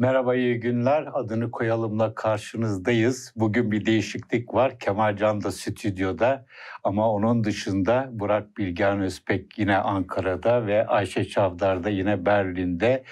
Merhaba, iyi günler. Adını koyalımla karşınızdayız. Bugün bir değişiklik var. Kemal Can da stüdyoda ama onun dışında Burak Bilgen Özpek yine Ankara'da ve Ayşe Çavdar da yine Berlin'de.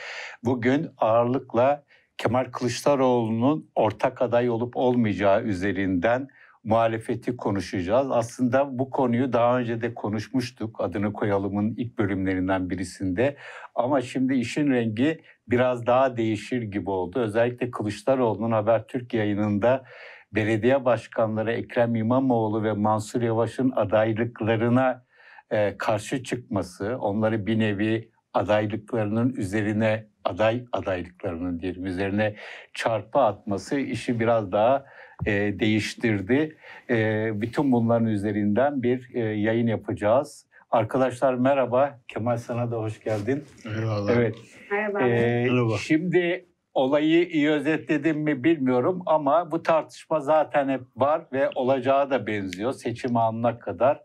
Bugün ağırlıkla Kemal Kılıçdaroğlu'nun ortak aday olup olmayacağı üzerinden muhalefeti konuşacağız. Aslında bu konuyu daha önce de konuşmuştuk. Adını koyalımın ilk bölümlerinden birisinde. Ama şimdi işin rengi biraz daha değişir gibi oldu. Özellikle Kılıçdaroğlu'nun Habertürk yayınında belediye başkanları Ekrem İmamoğlu ve Mansur Yavaş'ın adaylıklarına e, karşı çıkması, onları bir nevi adaylıklarının üzerine aday adaylıklarının diyelim üzerine çarpı atması işi biraz daha e, değiştirdi. E, bütün bunların üzerinden bir e, yayın yapacağız. Arkadaşlar merhaba. Kemal sana da hoş geldin. Eyvallah. Evet. Merhaba. Ee, Merhaba. Şimdi olayı iyi özetledim mi bilmiyorum ama bu tartışma zaten hep var ve olacağı da benziyor seçim anına kadar.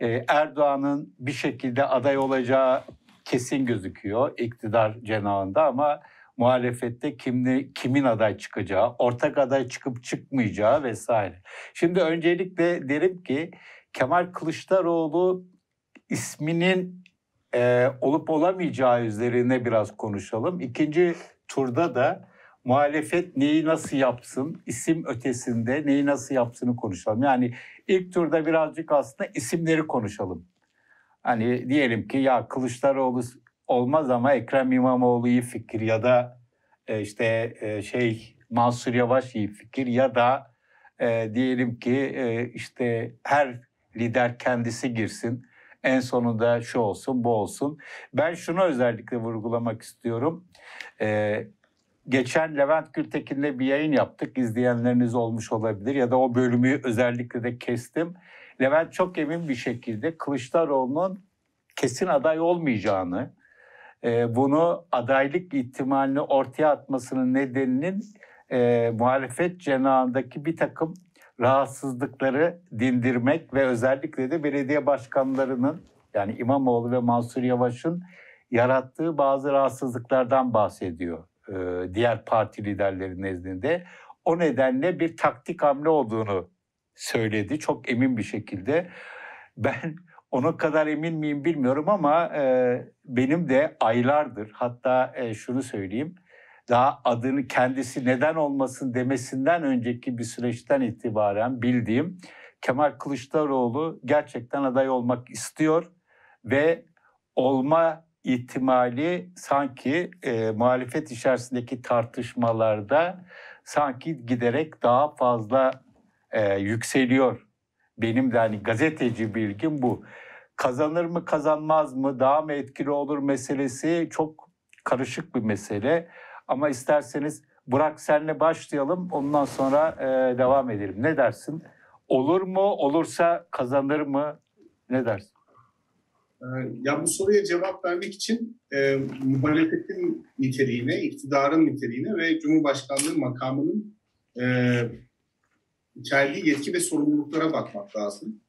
Ee, Erdoğan'ın bir şekilde aday olacağı kesin gözüküyor iktidar cenahında ama muhalefette kimli, kimin aday çıkacağı, ortak aday çıkıp çıkmayacağı vesaire. Şimdi öncelikle derim ki Kemal Kılıçdaroğlu isminin e, olup olamayacağı üzerine biraz konuşalım. İkinci turda da muhalefet neyi nasıl yapsın, isim ötesinde neyi nasıl yapsını konuşalım. Yani ilk turda birazcık aslında isimleri konuşalım. Hani diyelim ki ya Kılıçdaroğlu olmaz ama Ekrem İmamoğlu iyi fikir ya da e, işte e, şey Mansur Yavaş iyi fikir ya da e, diyelim ki e, işte her lider kendisi girsin. En sonunda şu olsun, bu olsun. Ben şunu özellikle vurgulamak istiyorum. Ee, geçen Levent Gültekin'le bir yayın yaptık. İzleyenleriniz olmuş olabilir ya da o bölümü özellikle de kestim. Levent çok emin bir şekilde Kılıçdaroğlu'nun kesin aday olmayacağını, e, bunu adaylık ihtimalini ortaya atmasının nedeninin e, muhalefet cenahındaki bir takım rahatsızlıkları dindirmek ve özellikle de belediye başkanlarının yani İmamoğlu ve Mansur Yavaş'ın yarattığı bazı rahatsızlıklardan bahsediyor e, diğer parti liderleri nezdinde. O nedenle bir taktik hamle olduğunu söyledi çok emin bir şekilde. Ben ona kadar emin miyim bilmiyorum ama e, benim de aylardır hatta e, şunu söyleyeyim daha adını kendisi neden olmasın demesinden önceki bir süreçten itibaren bildiğim Kemal Kılıçdaroğlu gerçekten aday olmak istiyor ve olma ihtimali sanki e, muhalefet içerisindeki tartışmalarda sanki giderek daha fazla e, yükseliyor. Benim de hani gazeteci bilgim bu. Kazanır mı kazanmaz mı daha mı etkili olur meselesi çok karışık bir mesele. Ama isterseniz Burak senle başlayalım. Ondan sonra e, devam edelim. Ne dersin? Olur mu? Olursa kazanır mı? Ne dersin? Ee, Ya bu soruya cevap vermek için e, muhalefetin niteliğine, iktidarın niteliğine ve Cumhurbaşkanlığı makamının e, içerdiği yetki ve sorumluluklara bakmak lazım.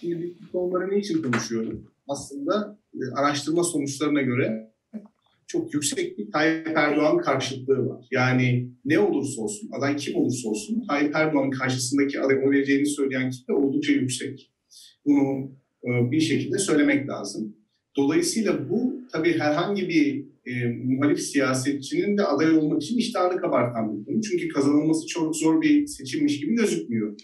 Şimdi biz konuları ne için konuşuyoruz? Aslında e, araştırma sonuçlarına göre çok yüksek bir Tayyip Erdoğan karşıtlığı var. Yani ne olursa olsun, aday kim olursa olsun Tayyip Erdoğan'ın karşısındaki aday o vereceğini söyleyen kitle oldukça yüksek. Bunu e, bir şekilde söylemek lazım. Dolayısıyla bu tabii herhangi bir e, muhalif siyasetçinin de aday olmak için iştahını kabartan bir konu. Çünkü kazanılması çok zor bir seçimmiş gibi gözükmüyor.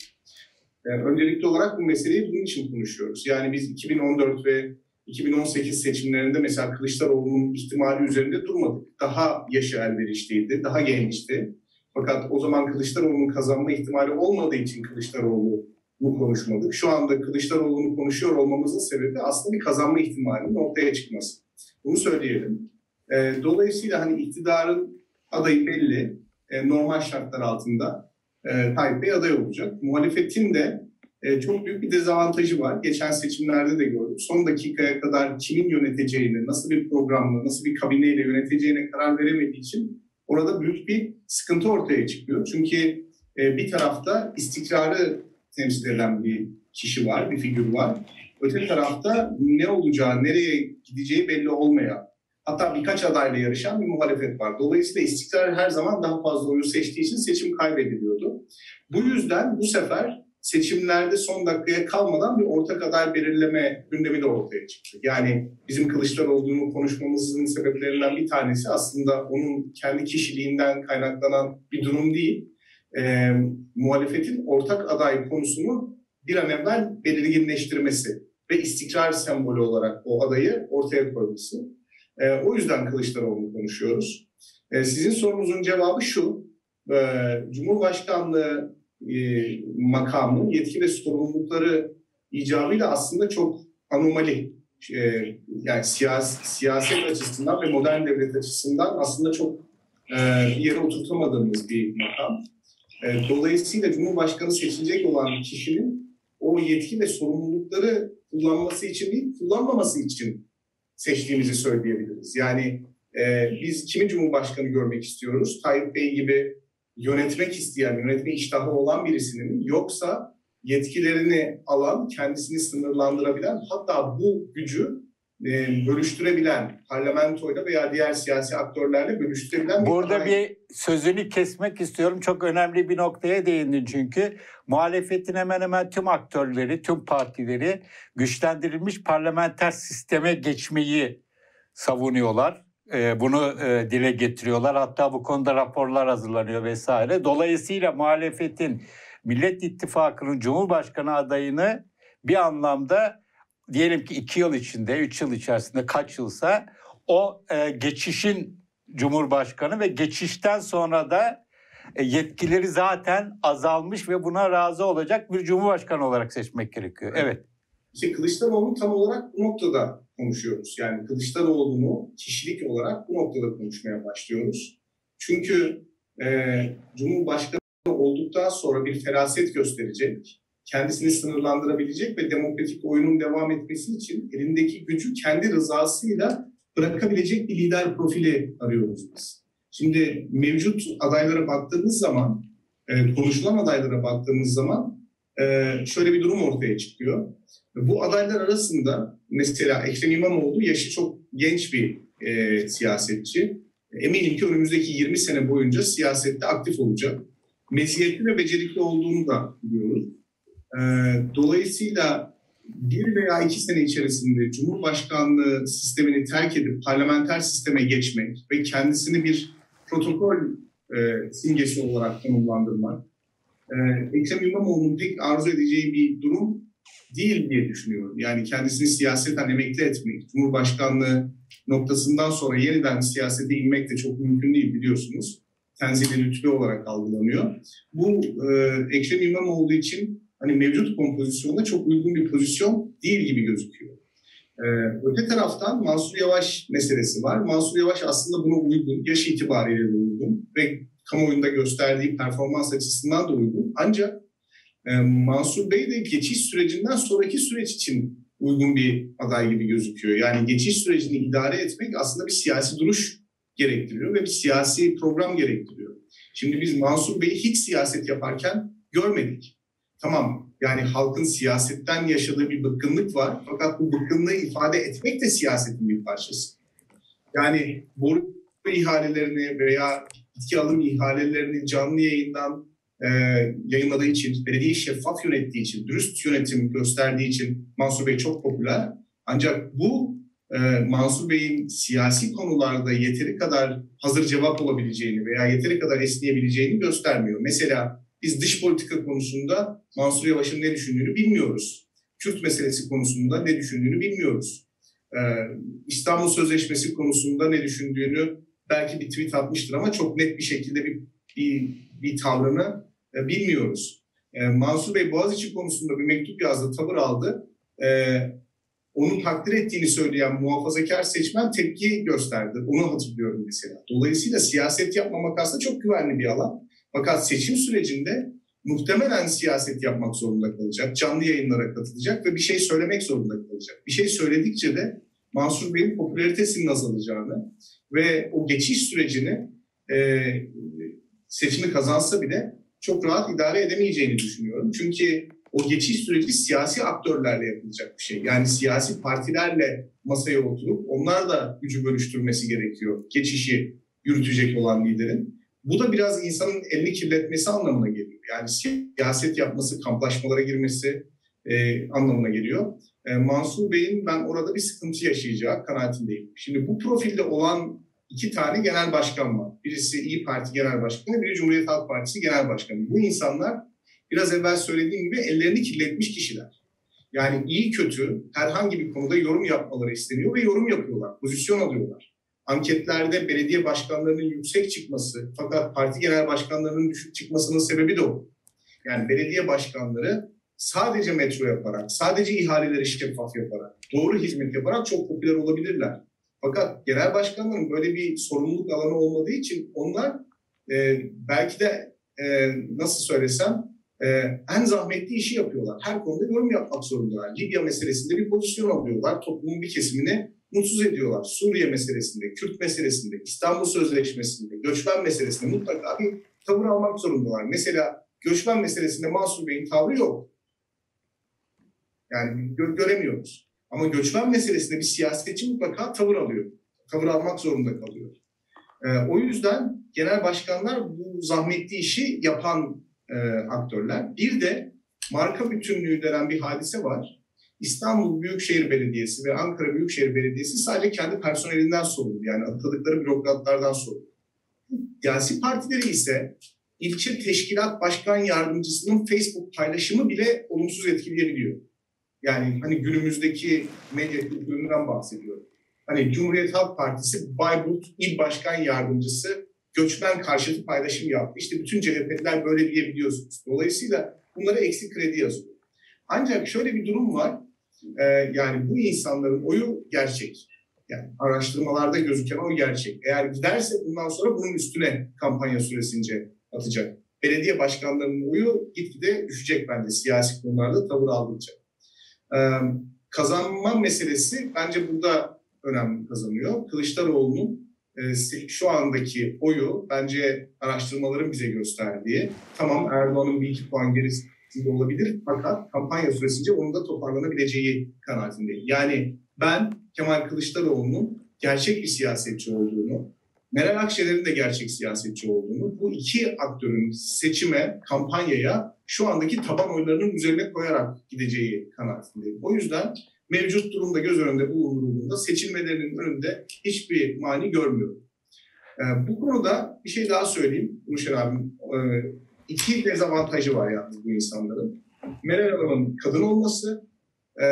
E, öncelikli olarak bu meseleyi bunun için konuşuyoruz. Yani biz 2014 ve 2018 seçimlerinde mesela Kılıçdaroğlu'nun ihtimali üzerinde durmadık. Daha yaşı elverişliydi, daha gençti. Fakat o zaman Kılıçdaroğlu'nun kazanma ihtimali olmadığı için Kılıçdaroğlu bu konuşmadık. Şu anda Kılıçdaroğlu'nu konuşuyor olmamızın sebebi aslında bir kazanma ihtimalinin ortaya çıkması. Bunu söyleyelim. E, dolayısıyla hani iktidarın adayı belli. E, normal şartlar altında e, Tayyip Bey aday olacak. Muhalefetin de e, çok büyük bir dezavantajı var. Geçen seçimlerde de gördük. Son dakikaya kadar kimin yöneteceğini, nasıl bir programla, nasıl bir kabineyle yöneteceğine karar veremediği için orada büyük bir sıkıntı ortaya çıkıyor. Çünkü e, bir tarafta istikrarı temsil eden bir kişi var, bir figür var. Öte tarafta ne olacağı, nereye gideceği belli olmayan, hatta birkaç adayla yarışan bir muhalefet var. Dolayısıyla istikrar her zaman daha fazla oyu seçtiği için seçim kaybediliyordu. Bu yüzden bu sefer seçimlerde son dakikaya kalmadan bir ortak aday belirleme gündemi de ortaya çıktı. Yani bizim Kılıçdaroğlu'nu konuşmamızın sebeplerinden bir tanesi aslında onun kendi kişiliğinden kaynaklanan bir durum değil. E, muhalefetin ortak aday konusunu bir an evvel belirginleştirmesi ve istikrar sembolü olarak o adayı ortaya koyması. E, o yüzden Kılıçdaroğlu'nu konuşuyoruz. E, sizin sorunuzun cevabı şu, e, Cumhurbaşkanlığı e, makamı, yetki ve sorumlulukları icabıyla aslında çok anomali. E, yani siyasi, siyaset açısından ve modern devlet açısından aslında çok e, yere oturtamadığımız bir makam. E, dolayısıyla Cumhurbaşkanı seçilecek olan kişinin o yetki ve sorumlulukları kullanması için değil, kullanmaması için seçtiğimizi söyleyebiliriz. Yani e, biz kimi Cumhurbaşkanı görmek istiyoruz? Tayyip Bey gibi yönetmek isteyen, yönetme iştahı olan birisinin yoksa yetkilerini alan, kendisini sınırlandırabilen hatta bu gücü e, bölüştürebilen parlamentoyla veya diğer siyasi aktörlerle bölüştürebilen Burada bir, bir sözünü kesmek istiyorum. Çok önemli bir noktaya değindin çünkü. Muhalefetin hemen hemen tüm aktörleri, tüm partileri güçlendirilmiş parlamenter sisteme geçmeyi savunuyorlar. E, bunu e, dile getiriyorlar. Hatta bu konuda raporlar hazırlanıyor vesaire. Dolayısıyla muhalefetin Millet İttifakı'nın Cumhurbaşkanı adayını bir anlamda diyelim ki iki yıl içinde, üç yıl içerisinde kaç yılsa o e, geçişin Cumhurbaşkanı ve geçişten sonra da e, yetkileri zaten azalmış ve buna razı olacak bir Cumhurbaşkanı olarak seçmek gerekiyor. Evet. İşte Kılıçdaroğlu tam olarak bu noktada konuşuyoruz. Yani Kılıçdaroğlu'nu kişilik olarak bu noktada konuşmaya başlıyoruz. Çünkü e, Cumhurbaşkanı olduktan sonra bir feraset gösterecek, kendisini sınırlandırabilecek ve demokratik oyunun devam etmesi için elindeki gücü kendi rızasıyla bırakabilecek bir lider profili arıyoruz biz. Şimdi mevcut adaylara baktığımız zaman, e, konuşulan adaylara baktığımız zaman e, şöyle bir durum ortaya çıkıyor. Bu adaylar arasında mesela Ekrem İmamoğlu yaşı çok genç bir e, siyasetçi. Eminim ki önümüzdeki 20 sene boyunca siyasette aktif olacak. Meziyetli ve becerikli olduğunu da biliyoruz. E, dolayısıyla bir veya iki sene içerisinde Cumhurbaşkanlığı sistemini terk edip parlamenter sisteme geçmek ve kendisini bir protokol e, simgesi olarak konumlandırmak, e, Ekrem İmamoğlu'nun pek arzu edeceği bir durum değil diye düşünüyorum. Yani kendisini siyaseten emekli etmek, Cumhurbaşkanlığı noktasından sonra yeniden siyasete inmek de çok mümkün değil biliyorsunuz. Tenzili lütfi olarak algılanıyor. Bu e, Ekrem İmamoğlu için hani mevcut kompozisyonda çok uygun bir pozisyon değil gibi gözüküyor. Ee, öte taraftan Mansur Yavaş meselesi var. Mansur Yavaş aslında buna uygun, yaş itibariyle de uygun ve kamuoyunda gösterdiği performans açısından da uygun. Ancak e, Mansur Bey de geçiş sürecinden sonraki süreç için uygun bir aday gibi gözüküyor. Yani geçiş sürecini idare etmek aslında bir siyasi duruş gerektiriyor ve bir siyasi program gerektiriyor. Şimdi biz Mansur Bey'i hiç siyaset yaparken görmedik. Tamam yani halkın siyasetten yaşadığı bir bıkkınlık var fakat bu bıkkınlığı ifade etmek de siyasetin bir parçası. Yani boru ihalelerini veya bitki alım ihalelerini canlı yayından e, yayınladığı için, belediye şeffaf yönettiği için, dürüst yönetim gösterdiği için Mansur Bey çok popüler. Ancak bu e, Mansur Bey'in siyasi konularda yeteri kadar hazır cevap olabileceğini veya yeteri kadar esneyebileceğini göstermiyor. Mesela biz dış politika konusunda Mansur Yavaş'ın ne düşündüğünü bilmiyoruz. Kürt meselesi konusunda ne düşündüğünü bilmiyoruz. Ee, İstanbul Sözleşmesi konusunda ne düşündüğünü belki bir tweet atmıştır ama çok net bir şekilde bir, bir, bir tavrını e, bilmiyoruz. E, Mansur Bey Boğaziçi konusunda bir mektup yazdı, tavır aldı. E, onun takdir ettiğini söyleyen muhafazakar seçmen tepki gösterdi. Onu hatırlıyorum mesela. Dolayısıyla siyaset yapmamak aslında çok güvenli bir alan. Fakat seçim sürecinde muhtemelen siyaset yapmak zorunda kalacak, canlı yayınlara katılacak ve bir şey söylemek zorunda kalacak. Bir şey söyledikçe de Mansur Bey'in popülaritesinin azalacağını ve o geçiş sürecini e, seçimi kazansa bile çok rahat idare edemeyeceğini düşünüyorum. Çünkü o geçiş süreci siyasi aktörlerle yapılacak bir şey. Yani siyasi partilerle masaya oturup onlar da gücü bölüştürmesi gerekiyor. Geçişi yürütecek olan liderin. Bu da biraz insanın elini kirletmesi anlamına geliyor. Yani siyaset yapması, kamplaşmalara girmesi e, anlamına geliyor. E, Mansur Bey'in ben orada bir sıkıntı yaşayacağı kanaatindeyim. Şimdi bu profilde olan iki tane genel başkan var. Birisi İyi Parti Genel Başkanı, biri Cumhuriyet Halk Partisi Genel Başkanı. Bu insanlar biraz evvel söylediğim gibi ellerini kirletmiş kişiler. Yani iyi kötü herhangi bir konuda yorum yapmaları isteniyor ve yorum yapıyorlar, pozisyon alıyorlar. Anketlerde belediye başkanlarının yüksek çıkması fakat parti genel başkanlarının düşük çıkmasının sebebi de o. Yani belediye başkanları sadece metro yaparak, sadece ihaleleri şeffaf yaparak, doğru hizmet yaparak çok popüler olabilirler. Fakat genel başkanların böyle bir sorumluluk alanı olmadığı için onlar e, belki de e, nasıl söylesem e, en zahmetli işi yapıyorlar. Her konuda yorum yapmak zorundalar. Libya meselesinde bir pozisyon alıyorlar. Toplumun bir kesimini mutsuz ediyorlar. Suriye meselesinde, Kürt meselesinde, İstanbul Sözleşmesi'nde, göçmen meselesinde mutlaka bir tavır almak zorundalar. Mesela göçmen meselesinde Mansur Bey'in tavrı yok. Yani gö- göremiyoruz. Ama göçmen meselesinde bir siyasetçi mutlaka tavır alıyor. Tavır almak zorunda kalıyor. Ee, o yüzden genel başkanlar bu zahmetli işi yapan e, aktörler. Bir de marka bütünlüğü denen bir hadise var. İstanbul Büyükşehir Belediyesi ve Ankara Büyükşehir Belediyesi sadece kendi personelinden sorumlu. Yani atadıkları bürokratlardan sorumlu. Siyasi partileri ise ilçe teşkilat başkan yardımcısının Facebook paylaşımı bile olumsuz etkileyebiliyor. Yani hani günümüzdeki medya kültüründen bahsediyorum. Hani Cumhuriyet Halk Partisi Bayburt İl Başkan Yardımcısı göçmen karşıtı paylaşım yaptı. İşte bütün CHP'liler böyle diyebiliyorsunuz. Dolayısıyla bunlara eksik kredi yazıyor. Ancak şöyle bir durum var. Ee, yani bu insanların oyu gerçek. Yani araştırmalarda gözüken o gerçek. Eğer giderse bundan sonra bunun üstüne kampanya süresince atacak. Belediye başkanlarının oyu gitgide düşecek bence siyasi konularda tavır aldıkça. Ee, kazanma meselesi bence burada önemli kazanıyor. Kılıçdaroğlu'nun e, şu andaki oyu bence araştırmaların bize gösterdiği tamam Erdoğan'ın bir iki puan gerisinde olabilir fakat kampanya süresince onun da toparlanabileceği kanaatindeyim. Yani ben Kemal Kılıçdaroğlu'nun gerçek bir siyasetçi olduğunu, Meral Akşener'in de gerçek siyasetçi olduğunu, bu iki aktörün seçime, kampanyaya şu andaki taban oylarının üzerine koyarak gideceği kanaatindeyim. O yüzden mevcut durumda göz önünde bulundurulduğunda seçilmelerinin önünde hiçbir mani görmüyorum. Ee, bu konuda bir şey daha söyleyeyim Ruşen abim. Ee, iki dezavantajı var yalnız bu insanların. Meral Hanım'ın kadın olması, e,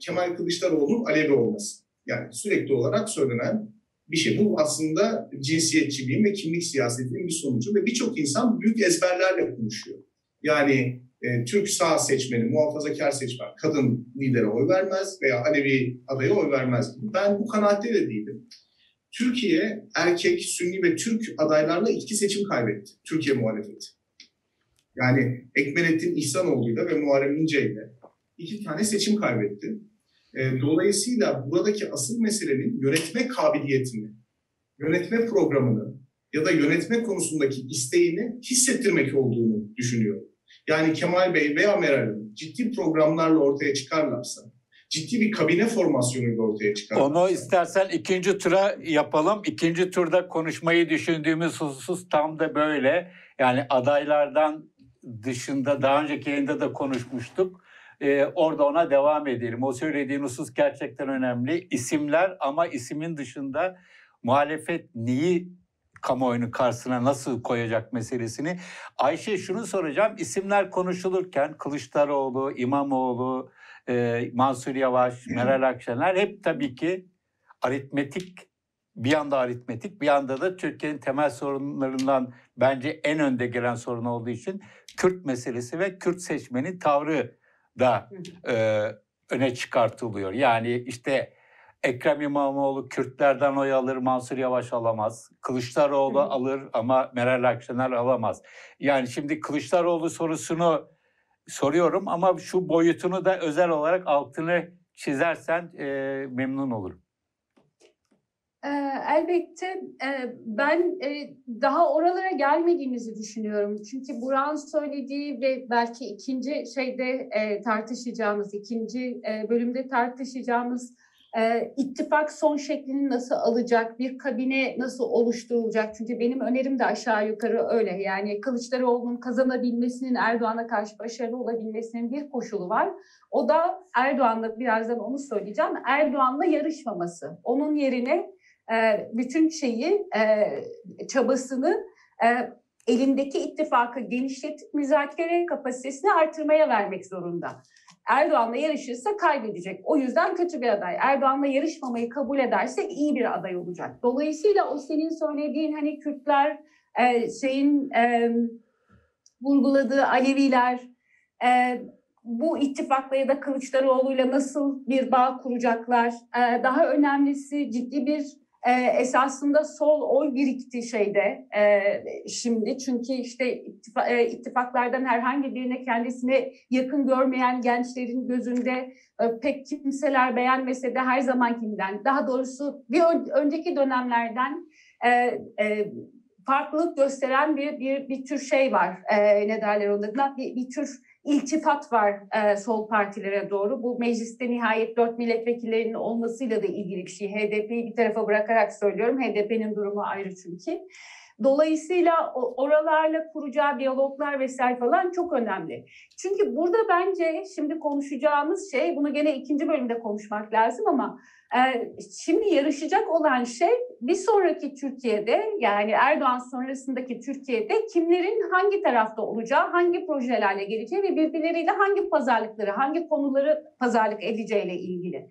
Kemal Kılıçdaroğlu'nun Alevi olması. Yani sürekli olarak söylenen bir şey. Bu aslında cinsiyetçiliğin ve kimlik siyasetinin bir sonucu ve birçok insan büyük ezberlerle konuşuyor. Yani e, Türk sağ seçmeni, muhafazakar seçmen kadın lidere oy vermez veya Alevi adaya oy vermez. Ben bu kanaatte de değilim. Türkiye erkek, Sünni ve Türk adaylarla iki seçim kaybetti. Türkiye muhalefeti. Yani Ekmelettin İhsanoğlu'yla ve Muharrem İnce'yle iki tane seçim kaybetti. E, dolayısıyla buradaki asıl meselenin yönetme kabiliyetini, yönetme programını ya da yönetme konusundaki isteğini hissettirmek olduğunu düşünüyorum. Yani Kemal Bey veya Meral Hanım ciddi programlarla ortaya çıkarlarsa, ciddi bir kabine formasyonuyla ortaya çıkarlarsa... Onu istersen ikinci tura yapalım. İkinci turda konuşmayı düşündüğümüz husus tam da böyle. Yani adaylardan dışında daha önceki yayında da konuşmuştuk. Ee, orada ona devam edelim. O söylediğin husus gerçekten önemli. İsimler ama isimin dışında muhalefet neyi kamuoyunun karşısına nasıl koyacak meselesini. Ayşe şunu soracağım. İsimler konuşulurken Kılıçdaroğlu, İmamoğlu, e, Mansur Yavaş, Meral Akşener hep tabii ki aritmetik bir yanda aritmetik bir yanda da Türkiye'nin temel sorunlarından bence en önde gelen sorun olduğu için Kürt meselesi ve Kürt seçmenin tavrı da e, öne çıkartılıyor. Yani işte Ekrem İmamoğlu Kürtlerden oy alır, Mansur Yavaş alamaz. Kılıçdaroğlu alır ama Meral Akşener alamaz. Yani şimdi Kılıçdaroğlu sorusunu soruyorum ama şu boyutunu da özel olarak altını çizersen e, memnun olurum. Elbette ben daha oralara gelmediğimizi düşünüyorum. Çünkü Burak'ın söylediği ve belki ikinci şeyde tartışacağımız, ikinci bölümde tartışacağımız ittifak son şeklini nasıl alacak, bir kabine nasıl oluşturulacak? Çünkü benim önerim de aşağı yukarı öyle. Yani Kılıçdaroğlu'nun kazanabilmesinin, Erdoğan'a karşı başarılı olabilmesinin bir koşulu var. O da Erdoğan'la birazdan onu söyleyeceğim. Erdoğan'la yarışmaması. Onun yerine bütün şeyi, çabasını e, elindeki ittifakı genişletip müzakere kapasitesini artırmaya vermek zorunda. Erdoğan'la yarışırsa kaybedecek. O yüzden kötü bir aday. Erdoğan'la yarışmamayı kabul ederse iyi bir aday olacak. Dolayısıyla o senin söylediğin hani Kürtler, şeyin e, vurguladığı Aleviler, bu ittifakla ya da Kılıçdaroğlu'yla nasıl bir bağ kuracaklar? Daha önemlisi ciddi bir e, esasında sol oy birikti şeyde e, şimdi. Çünkü işte ittifa, e, ittifaklardan herhangi birine kendisine yakın görmeyen gençlerin gözünde e, pek kimseler beğenmese de her zamankinden daha doğrusu bir ön, önceki dönemlerden e, e, farklılık gösteren bir bir bir tür şey var. E, ne derler onun adına? Bir, bir tür iltifat var e, sol partilere doğru. Bu mecliste nihayet dört milletvekillerinin olmasıyla da ilgili bir şey. HDP'yi bir tarafa bırakarak söylüyorum. HDP'nin durumu ayrı çünkü. Dolayısıyla oralarla kuracağı diyaloglar vesaire falan çok önemli. Çünkü burada bence şimdi konuşacağımız şey, bunu gene ikinci bölümde konuşmak lazım ama e, şimdi yarışacak olan şey bir sonraki Türkiye'de yani Erdoğan sonrasındaki Türkiye'de kimlerin hangi tarafta olacağı, hangi projelerle geleceği ve birbirleriyle hangi pazarlıkları, hangi konuları pazarlık edeceğiyle ilgili.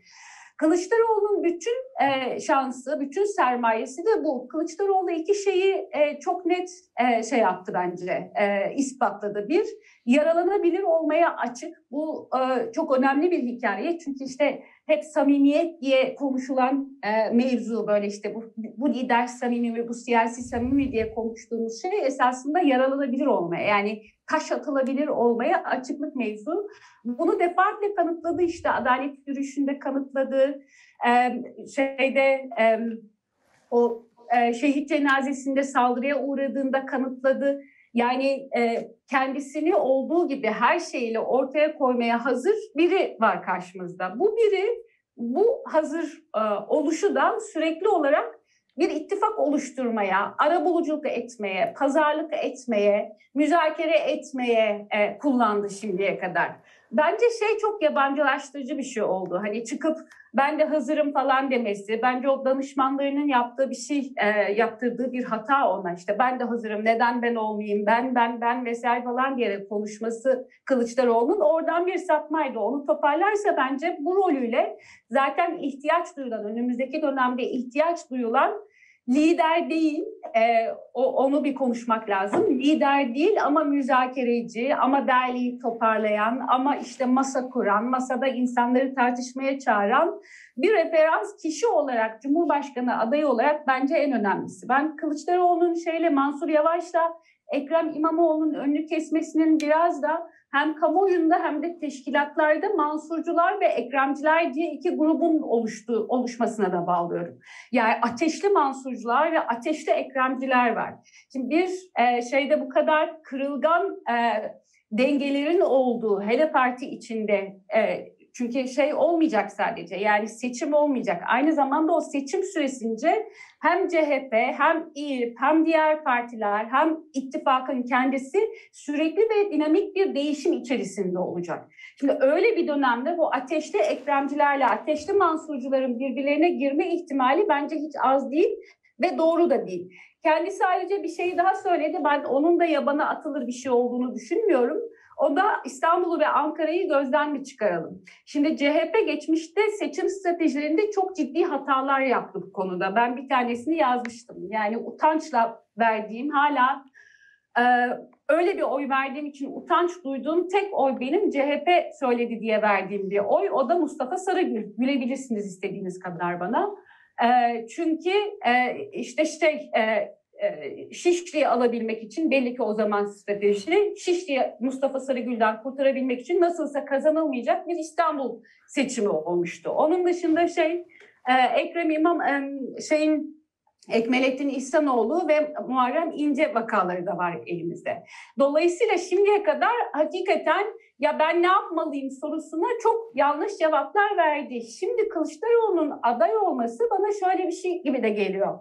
Kılıçdaroğlu'nun bütün e, şansı, bütün sermayesi de bu. Kılıçdaroğlu iki şeyi e, çok net e, şey yaptı bence, e, ispatladı. Bir, yaralanabilir olmaya açık. Bu e, çok önemli bir hikaye. Çünkü işte hep samimiyet diye konuşulan e, mevzu böyle işte bu, bu lider samimi ve bu siyasi samimi diye konuştuğumuz şey esasında yaralanabilir olmaya yani taş atılabilir olmaya açıklık mevzu. Bunu defaatle kanıtladı işte adalet yürüyüşünde kanıtladı. E, şeyde e, o e, şehit cenazesinde saldırıya uğradığında kanıtladı. Yani e, kendisini olduğu gibi her şeyle ortaya koymaya hazır biri var karşımızda. Bu biri bu hazır e, oluşudan sürekli olarak bir ittifak oluşturmaya, arabuluculuk etmeye, pazarlık etmeye, müzakere etmeye e, kullandı şimdiye kadar. Bence şey çok yabancılaştırıcı bir şey oldu. Hani çıkıp ben de hazırım falan demesi. Bence o danışmanlarının yaptığı bir şey, e, yaptırdığı bir hata ona. İşte ben de hazırım, neden ben olmayayım, ben, ben, ben vesaire falan diyerek konuşması Kılıçdaroğlu'nun oradan bir sapmaydı. Onu toparlarsa bence bu rolüyle zaten ihtiyaç duyulan, önümüzdeki dönemde ihtiyaç duyulan lider değil, e, o, onu bir konuşmak lazım. Lider değil ama müzakereci, ama derleyip toparlayan, ama işte masa kuran, masada insanları tartışmaya çağıran bir referans kişi olarak, Cumhurbaşkanı adayı olarak bence en önemlisi. Ben Kılıçdaroğlu'nun şeyle Mansur Yavaş'la Ekrem İmamoğlu'nun önünü kesmesinin biraz da hem kamuoyunda hem de teşkilatlarda Mansurcular ve Ekremciler diye iki grubun oluştuğu oluşmasına da bağlıyorum. Yani ateşli Mansurcular ve ateşli Ekremciler var. Şimdi bir e, şeyde bu kadar kırılgan e, dengelerin olduğu hele parti içinde e, çünkü şey olmayacak sadece yani seçim olmayacak. Aynı zamanda o seçim süresince hem CHP hem İYİP hem diğer partiler hem ittifakın kendisi sürekli ve dinamik bir değişim içerisinde olacak. Şimdi öyle bir dönemde bu ateşli Ekremcilerle ateşli Mansurcuların birbirlerine girme ihtimali bence hiç az değil ve doğru da değil. Kendisi ayrıca bir şey daha söyledi. Ben onun da yabana atılır bir şey olduğunu düşünmüyorum. O da İstanbul'u ve Ankara'yı gözden bir çıkaralım. Şimdi CHP geçmişte seçim stratejilerinde çok ciddi hatalar yaptı bu konuda. Ben bir tanesini yazmıştım. Yani utançla verdiğim hala e, öyle bir oy verdiğim için utanç duyduğum tek oy benim CHP söyledi diye verdiğim bir oy. O da Mustafa Sarıgül. Gülebilirsiniz istediğiniz kadar bana. E, çünkü e, işte şey e, Şişli'yi alabilmek için belli ki o zaman strateji Şişli'yi Mustafa Sarıgül'den kurtarabilmek için nasılsa kazanılmayacak bir İstanbul seçimi olmuştu. Onun dışında şey e, Ekrem İmam e, şeyin Ekmelettin İhsanoğlu ve Muharrem İnce vakaları da var elimizde. Dolayısıyla şimdiye kadar hakikaten ya ben ne yapmalıyım sorusuna çok yanlış cevaplar verdi. Şimdi Kılıçdaroğlu'nun aday olması bana şöyle bir şey gibi de geliyor.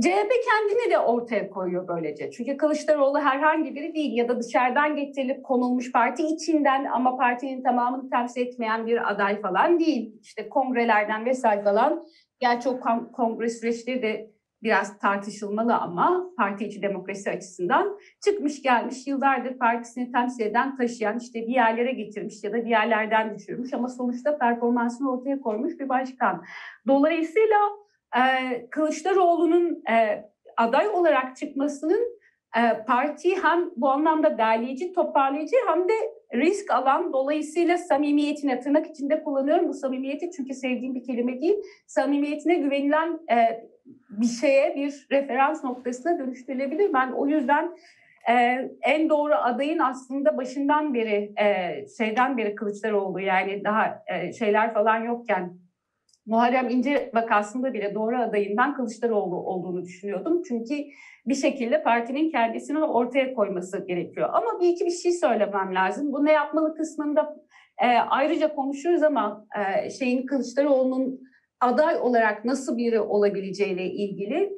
CHP kendini de ortaya koyuyor böylece. Çünkü Kılıçdaroğlu herhangi biri değil ya da dışarıdan getirilip konulmuş parti içinden ama partinin tamamını temsil etmeyen bir aday falan değil. İşte kongrelerden vesaire falan. Gerçi o kongre süreçleri de biraz tartışılmalı ama parti içi demokrasi açısından çıkmış gelmiş yıllardır partisini temsil eden taşıyan işte bir yerlere getirmiş ya da bir yerlerden düşürmüş ama sonuçta performansını ortaya koymuş bir başkan. Dolayısıyla Kılıçdaroğlu'nun aday olarak çıkmasının partiyi hem bu anlamda derleyici, toparlayıcı hem de risk alan dolayısıyla samimiyetine tırnak içinde kullanıyorum bu samimiyeti çünkü sevdiğim bir kelime değil. Samimiyetine güvenilen bir şeye bir referans noktasına dönüştürülebilir. Ben o yüzden e, en doğru adayın aslında başından beri e, şeyden beri Kılıçdaroğlu yani daha e, şeyler falan yokken Muharrem İnce vakasında bile doğru adayından Kılıçdaroğlu olduğunu düşünüyordum. Çünkü bir şekilde partinin kendisini ortaya koyması gerekiyor. Ama bir iki bir şey söylemem lazım. Bu ne yapmalı kısmında e, ayrıca konuşuruz ama e, şeyin Kılıçdaroğlu'nun aday olarak nasıl biri olabileceğiyle ilgili.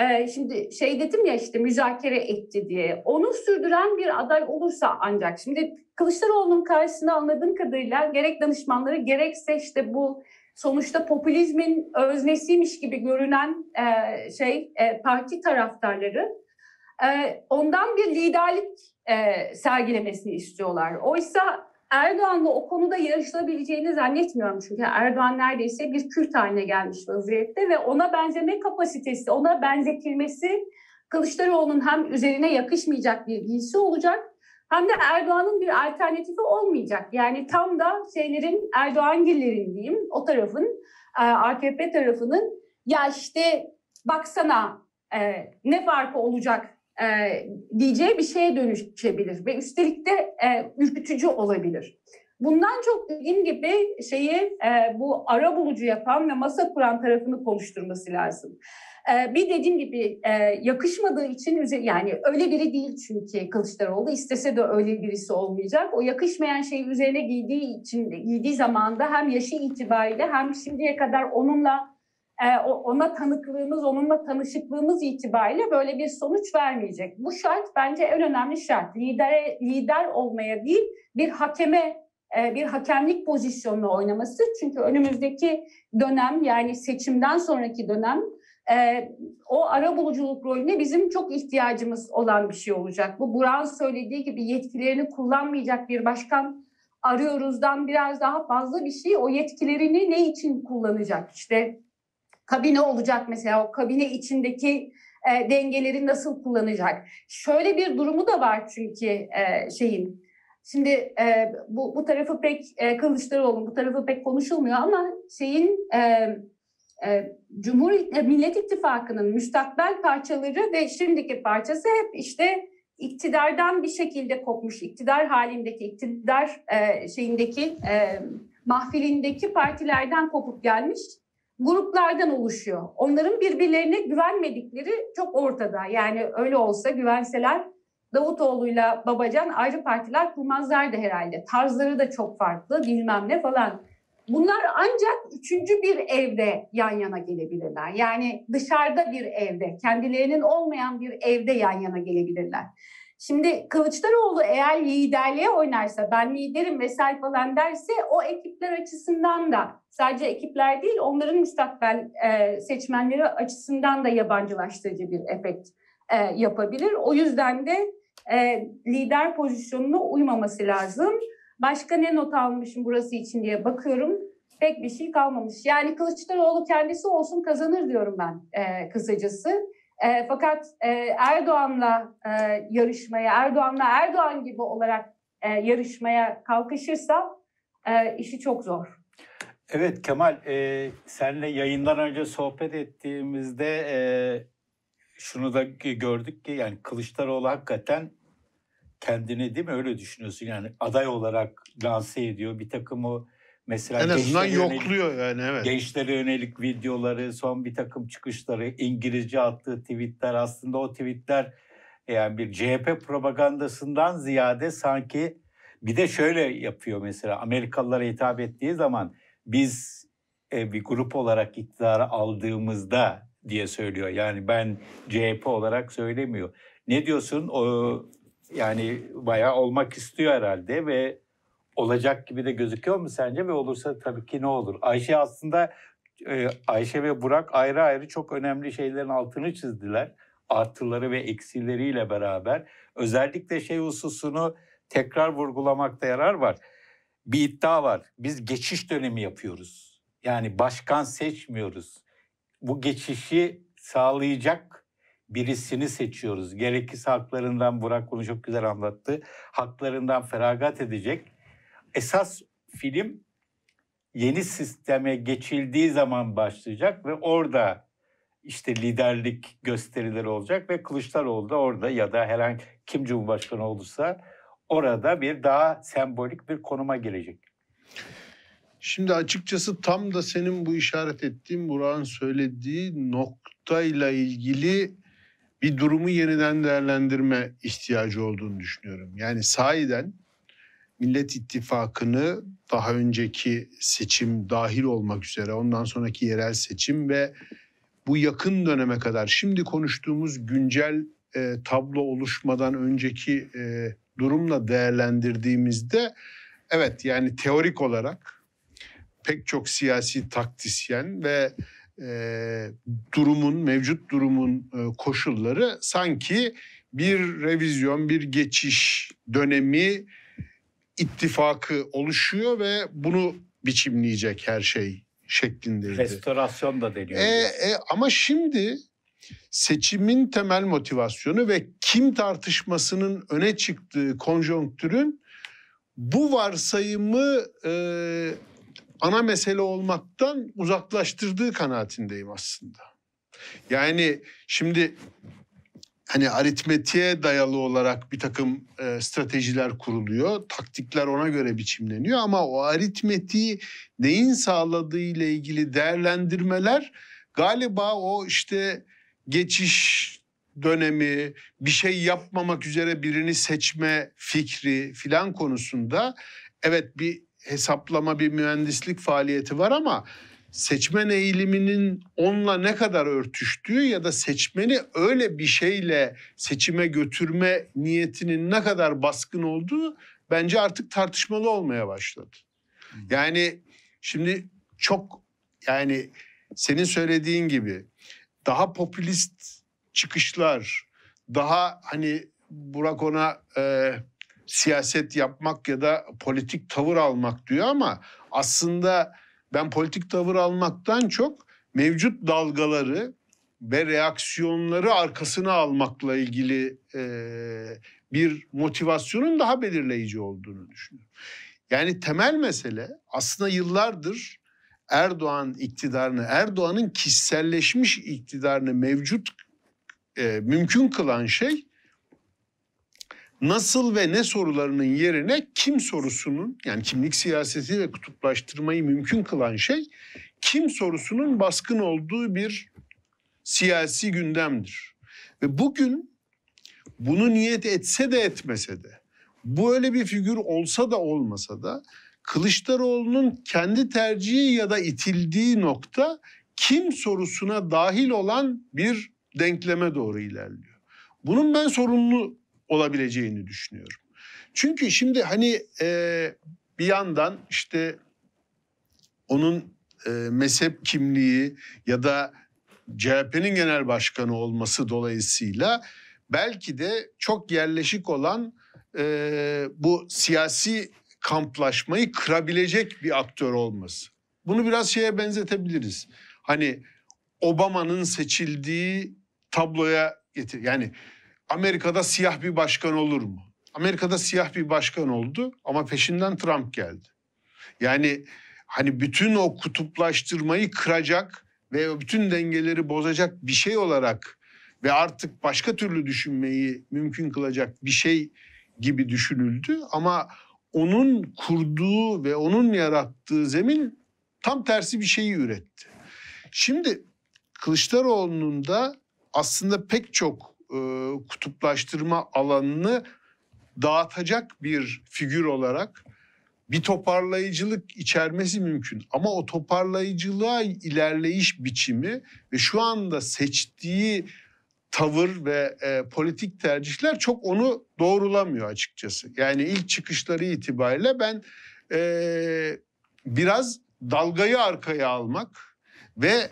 Ee, şimdi şey dedim ya işte müzakere etti diye. Onu sürdüren bir aday olursa ancak. Şimdi Kılıçdaroğlu'nun karşısında anladığım kadarıyla gerek danışmanları gerekse işte bu sonuçta popülizmin öznesiymiş gibi görünen e, şey e, parti taraftarları e, ondan bir liderlik e, sergilemesini istiyorlar. Oysa Erdoğan'la o konuda yarışılabileceğini zannetmiyorum. Çünkü Erdoğan neredeyse bir Kürt haline gelmiş vaziyette ve ona benzeme kapasitesi, ona benzetilmesi Kılıçdaroğlu'nun hem üzerine yakışmayacak bir giysi olacak hem de Erdoğan'ın bir alternatifi olmayacak. Yani tam da şeylerin Erdoğangillerin diyeyim o tarafın e, AKP tarafının ya işte baksana e, ne farkı olacak e, diyeceği bir şeye dönüşebilir ve üstelik de ürkütücü olabilir. Bundan çok dediğim gibi şeyi e, bu ara bulucu yapan ve masa kuran tarafını konuşturması lazım. E, bir dediğim gibi e, yakışmadığı için yani öyle biri değil çünkü Kılıçdaroğlu istese de öyle birisi olmayacak. O yakışmayan şeyi üzerine giydiği için giydiği zamanda hem yaşı itibariyle hem şimdiye kadar onunla e, ona tanıklığımız, onunla tanışıklığımız itibariyle böyle bir sonuç vermeyecek. Bu şart bence en önemli şart. Lider, lider olmaya değil, bir hakeme, e, bir hakemlik pozisyonuna oynaması. Çünkü önümüzdeki dönem yani seçimden sonraki dönem e, o ara buluculuk rolüne bizim çok ihtiyacımız olan bir şey olacak. Bu Buran söylediği gibi yetkilerini kullanmayacak bir başkan arıyoruzdan biraz daha fazla bir şey. O yetkilerini ne için kullanacak? İşte kabine olacak mesela o kabine içindeki e, dengeleri nasıl kullanacak? Şöyle bir durumu da var çünkü e, şeyin. Şimdi e, bu, bu tarafı pek e, Kılıçdaroğlu bu tarafı pek konuşulmuyor ama şeyin e, Cumhur e, Millet İttifakı'nın müstakbel parçaları ve şimdiki parçası hep işte iktidardan bir şekilde kopmuş, iktidar halindeki, iktidar e, şeyindeki, e, mahfilindeki partilerden kopup gelmiş gruplardan oluşuyor. Onların birbirlerine güvenmedikleri çok ortada. Yani öyle olsa güvenseler Davutoğlu'yla Babacan ayrı partiler kurmazlardı herhalde. Tarzları da çok farklı bilmem ne falan. Bunlar ancak üçüncü bir evde yan yana gelebilirler. Yani dışarıda bir evde, kendilerinin olmayan bir evde yan yana gelebilirler. Şimdi Kılıçdaroğlu eğer liderliğe oynarsa, ben liderim vesaire falan derse o ekipler açısından da sadece ekipler değil onların müstakbel e, seçmenleri açısından da yabancılaştırıcı bir efekt e, yapabilir. O yüzden de e, lider pozisyonuna uymaması lazım. Başka ne not almışım burası için diye bakıyorum. Pek bir şey kalmamış. Yani Kılıçdaroğlu kendisi olsun kazanır diyorum ben e, kısacası. E, fakat e, Erdoğan'la e, yarışmaya, Erdoğan'la Erdoğan gibi olarak e, yarışmaya kalkışırsa e, işi çok zor. Evet Kemal, e, seninle yayından önce sohbet ettiğimizde e, şunu da gördük ki yani Kılıçdaroğlu hakikaten kendini değil mi öyle düşünüyorsun yani aday olarak lanse ediyor bir takım o Mesela En azından yönelik- yokluyor yani evet. gençlere yönelik videoları, son bir takım çıkışları, İngilizce attığı tweetler aslında o tweetler yani bir CHP propagandasından ziyade sanki bir de şöyle yapıyor mesela Amerikalılara hitap ettiği zaman biz e, bir grup olarak iktidarı aldığımızda diye söylüyor. Yani ben CHP olarak söylemiyor. Ne diyorsun? O yani bayağı olmak istiyor herhalde ve olacak gibi de gözüküyor mu sence ve olursa tabii ki ne olur? Ayşe aslında e, Ayşe ve Burak ayrı ayrı çok önemli şeylerin altını çizdiler. Artıları ve eksileriyle beraber. Özellikle şey hususunu tekrar vurgulamakta yarar var. Bir iddia var. Biz geçiş dönemi yapıyoruz. Yani başkan seçmiyoruz. Bu geçişi sağlayacak birisini seçiyoruz. Gerekirse haklarından Burak bunu çok güzel anlattı. Haklarından feragat edecek. Esas film yeni sisteme geçildiği zaman başlayacak ve orada işte liderlik gösterileri olacak ve Kılıçdaroğlu da orada ya da herhangi kim Cumhurbaşkanı olursa orada bir daha sembolik bir konuma gelecek. Şimdi açıkçası tam da senin bu işaret ettiğin Burak'ın söylediği noktayla ilgili bir durumu yeniden değerlendirme ihtiyacı olduğunu düşünüyorum. Yani sahiden Millet İttifakı'nı daha önceki seçim dahil olmak üzere ondan sonraki yerel seçim ve bu yakın döneme kadar şimdi konuştuğumuz güncel e, tablo oluşmadan önceki e, durumla değerlendirdiğimizde evet yani teorik olarak pek çok siyasi taktisyen ve e, durumun mevcut durumun e, koşulları sanki bir revizyon, bir geçiş dönemi ittifakı oluşuyor ve bunu biçimleyecek her şey şeklindeydi. Restorasyon da deniyor. E, e, ama şimdi seçimin temel motivasyonu ve kim tartışmasının öne çıktığı konjonktürün bu varsayımı e, ana mesele olmaktan uzaklaştırdığı kanaatindeyim aslında. Yani şimdi hani aritmetiğe dayalı olarak bir takım e, stratejiler kuruluyor, taktikler ona göre biçimleniyor ama o aritmetiği neyin sağladığı ile ilgili değerlendirmeler galiba o işte geçiş dönemi, bir şey yapmamak üzere birini seçme fikri filan konusunda evet bir hesaplama, bir mühendislik faaliyeti var ama seçmen eğiliminin onunla ne kadar örtüştüğü ya da seçmeni öyle bir şeyle seçime götürme niyetinin ne kadar baskın olduğu bence artık tartışmalı olmaya başladı. Yani şimdi çok yani senin söylediğin gibi daha popülist çıkışlar, daha hani Burak ona e, siyaset yapmak ya da politik tavır almak diyor ama aslında ben politik tavır almaktan çok mevcut dalgaları ve reaksiyonları arkasına almakla ilgili e, bir motivasyonun daha belirleyici olduğunu düşünüyorum. Yani temel mesele aslında yıllardır Erdoğan iktidarını, Erdoğan'ın kişiselleşmiş iktidarını mevcut e, mümkün kılan şey nasıl ve ne sorularının yerine kim sorusunun yani kimlik siyaseti ve kutuplaştırmayı mümkün kılan şey kim sorusunun baskın olduğu bir siyasi gündemdir. Ve bugün bunu niyet etse de etmese de bu öyle bir figür olsa da olmasa da Kılıçdaroğlu'nun kendi tercihi ya da itildiği nokta kim sorusuna dahil olan bir denkleme doğru ilerliyor. Bunun ben sorumlu olabileceğini düşünüyorum. Çünkü şimdi hani e, bir yandan işte onun e, mezhep kimliği ya da CHP'nin genel başkanı olması dolayısıyla belki de çok yerleşik olan e, bu siyasi kamplaşmayı kırabilecek bir aktör olması. Bunu biraz şeye benzetebiliriz. Hani Obama'nın seçildiği tabloya getir. Yani Amerika'da siyah bir başkan olur mu? Amerika'da siyah bir başkan oldu ama peşinden Trump geldi. Yani hani bütün o kutuplaştırmayı kıracak ve bütün dengeleri bozacak bir şey olarak ve artık başka türlü düşünmeyi mümkün kılacak bir şey gibi düşünüldü ama onun kurduğu ve onun yarattığı zemin tam tersi bir şeyi üretti. Şimdi Kılıçdaroğlu'nun da aslında pek çok e, kutuplaştırma alanını dağıtacak bir figür olarak bir toparlayıcılık içermesi mümkün. Ama o toparlayıcılığa ilerleyiş biçimi ve şu anda seçtiği tavır ve e, politik tercihler çok onu doğrulamıyor açıkçası. Yani ilk çıkışları itibariyle ben e, biraz dalgayı arkaya almak ve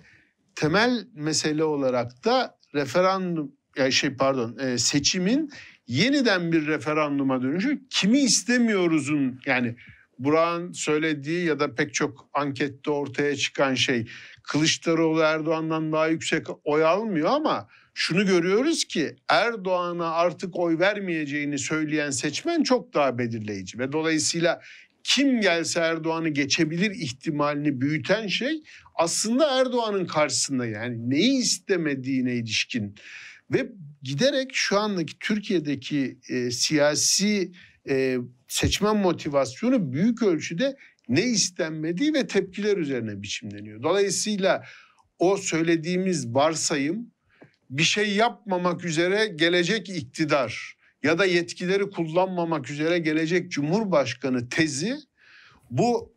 temel mesele olarak da referandum ya şey pardon e, seçimin yeniden bir referanduma dönüşü kimi istemiyoruzun yani Burak'ın söylediği ya da pek çok ankette ortaya çıkan şey Kılıçdaroğlu Erdoğan'dan daha yüksek oy almıyor ama şunu görüyoruz ki Erdoğan'a artık oy vermeyeceğini söyleyen seçmen çok daha belirleyici ve dolayısıyla kim gelse Erdoğan'ı geçebilir ihtimalini büyüten şey aslında Erdoğan'ın karşısında yani neyi istemediğine ilişkin ve giderek şu andaki Türkiye'deki e, siyasi e, seçmen motivasyonu büyük ölçüde ne istenmediği ve tepkiler üzerine biçimleniyor. Dolayısıyla o söylediğimiz varsayım bir şey yapmamak üzere gelecek iktidar ya da yetkileri kullanmamak üzere gelecek cumhurbaşkanı tezi bu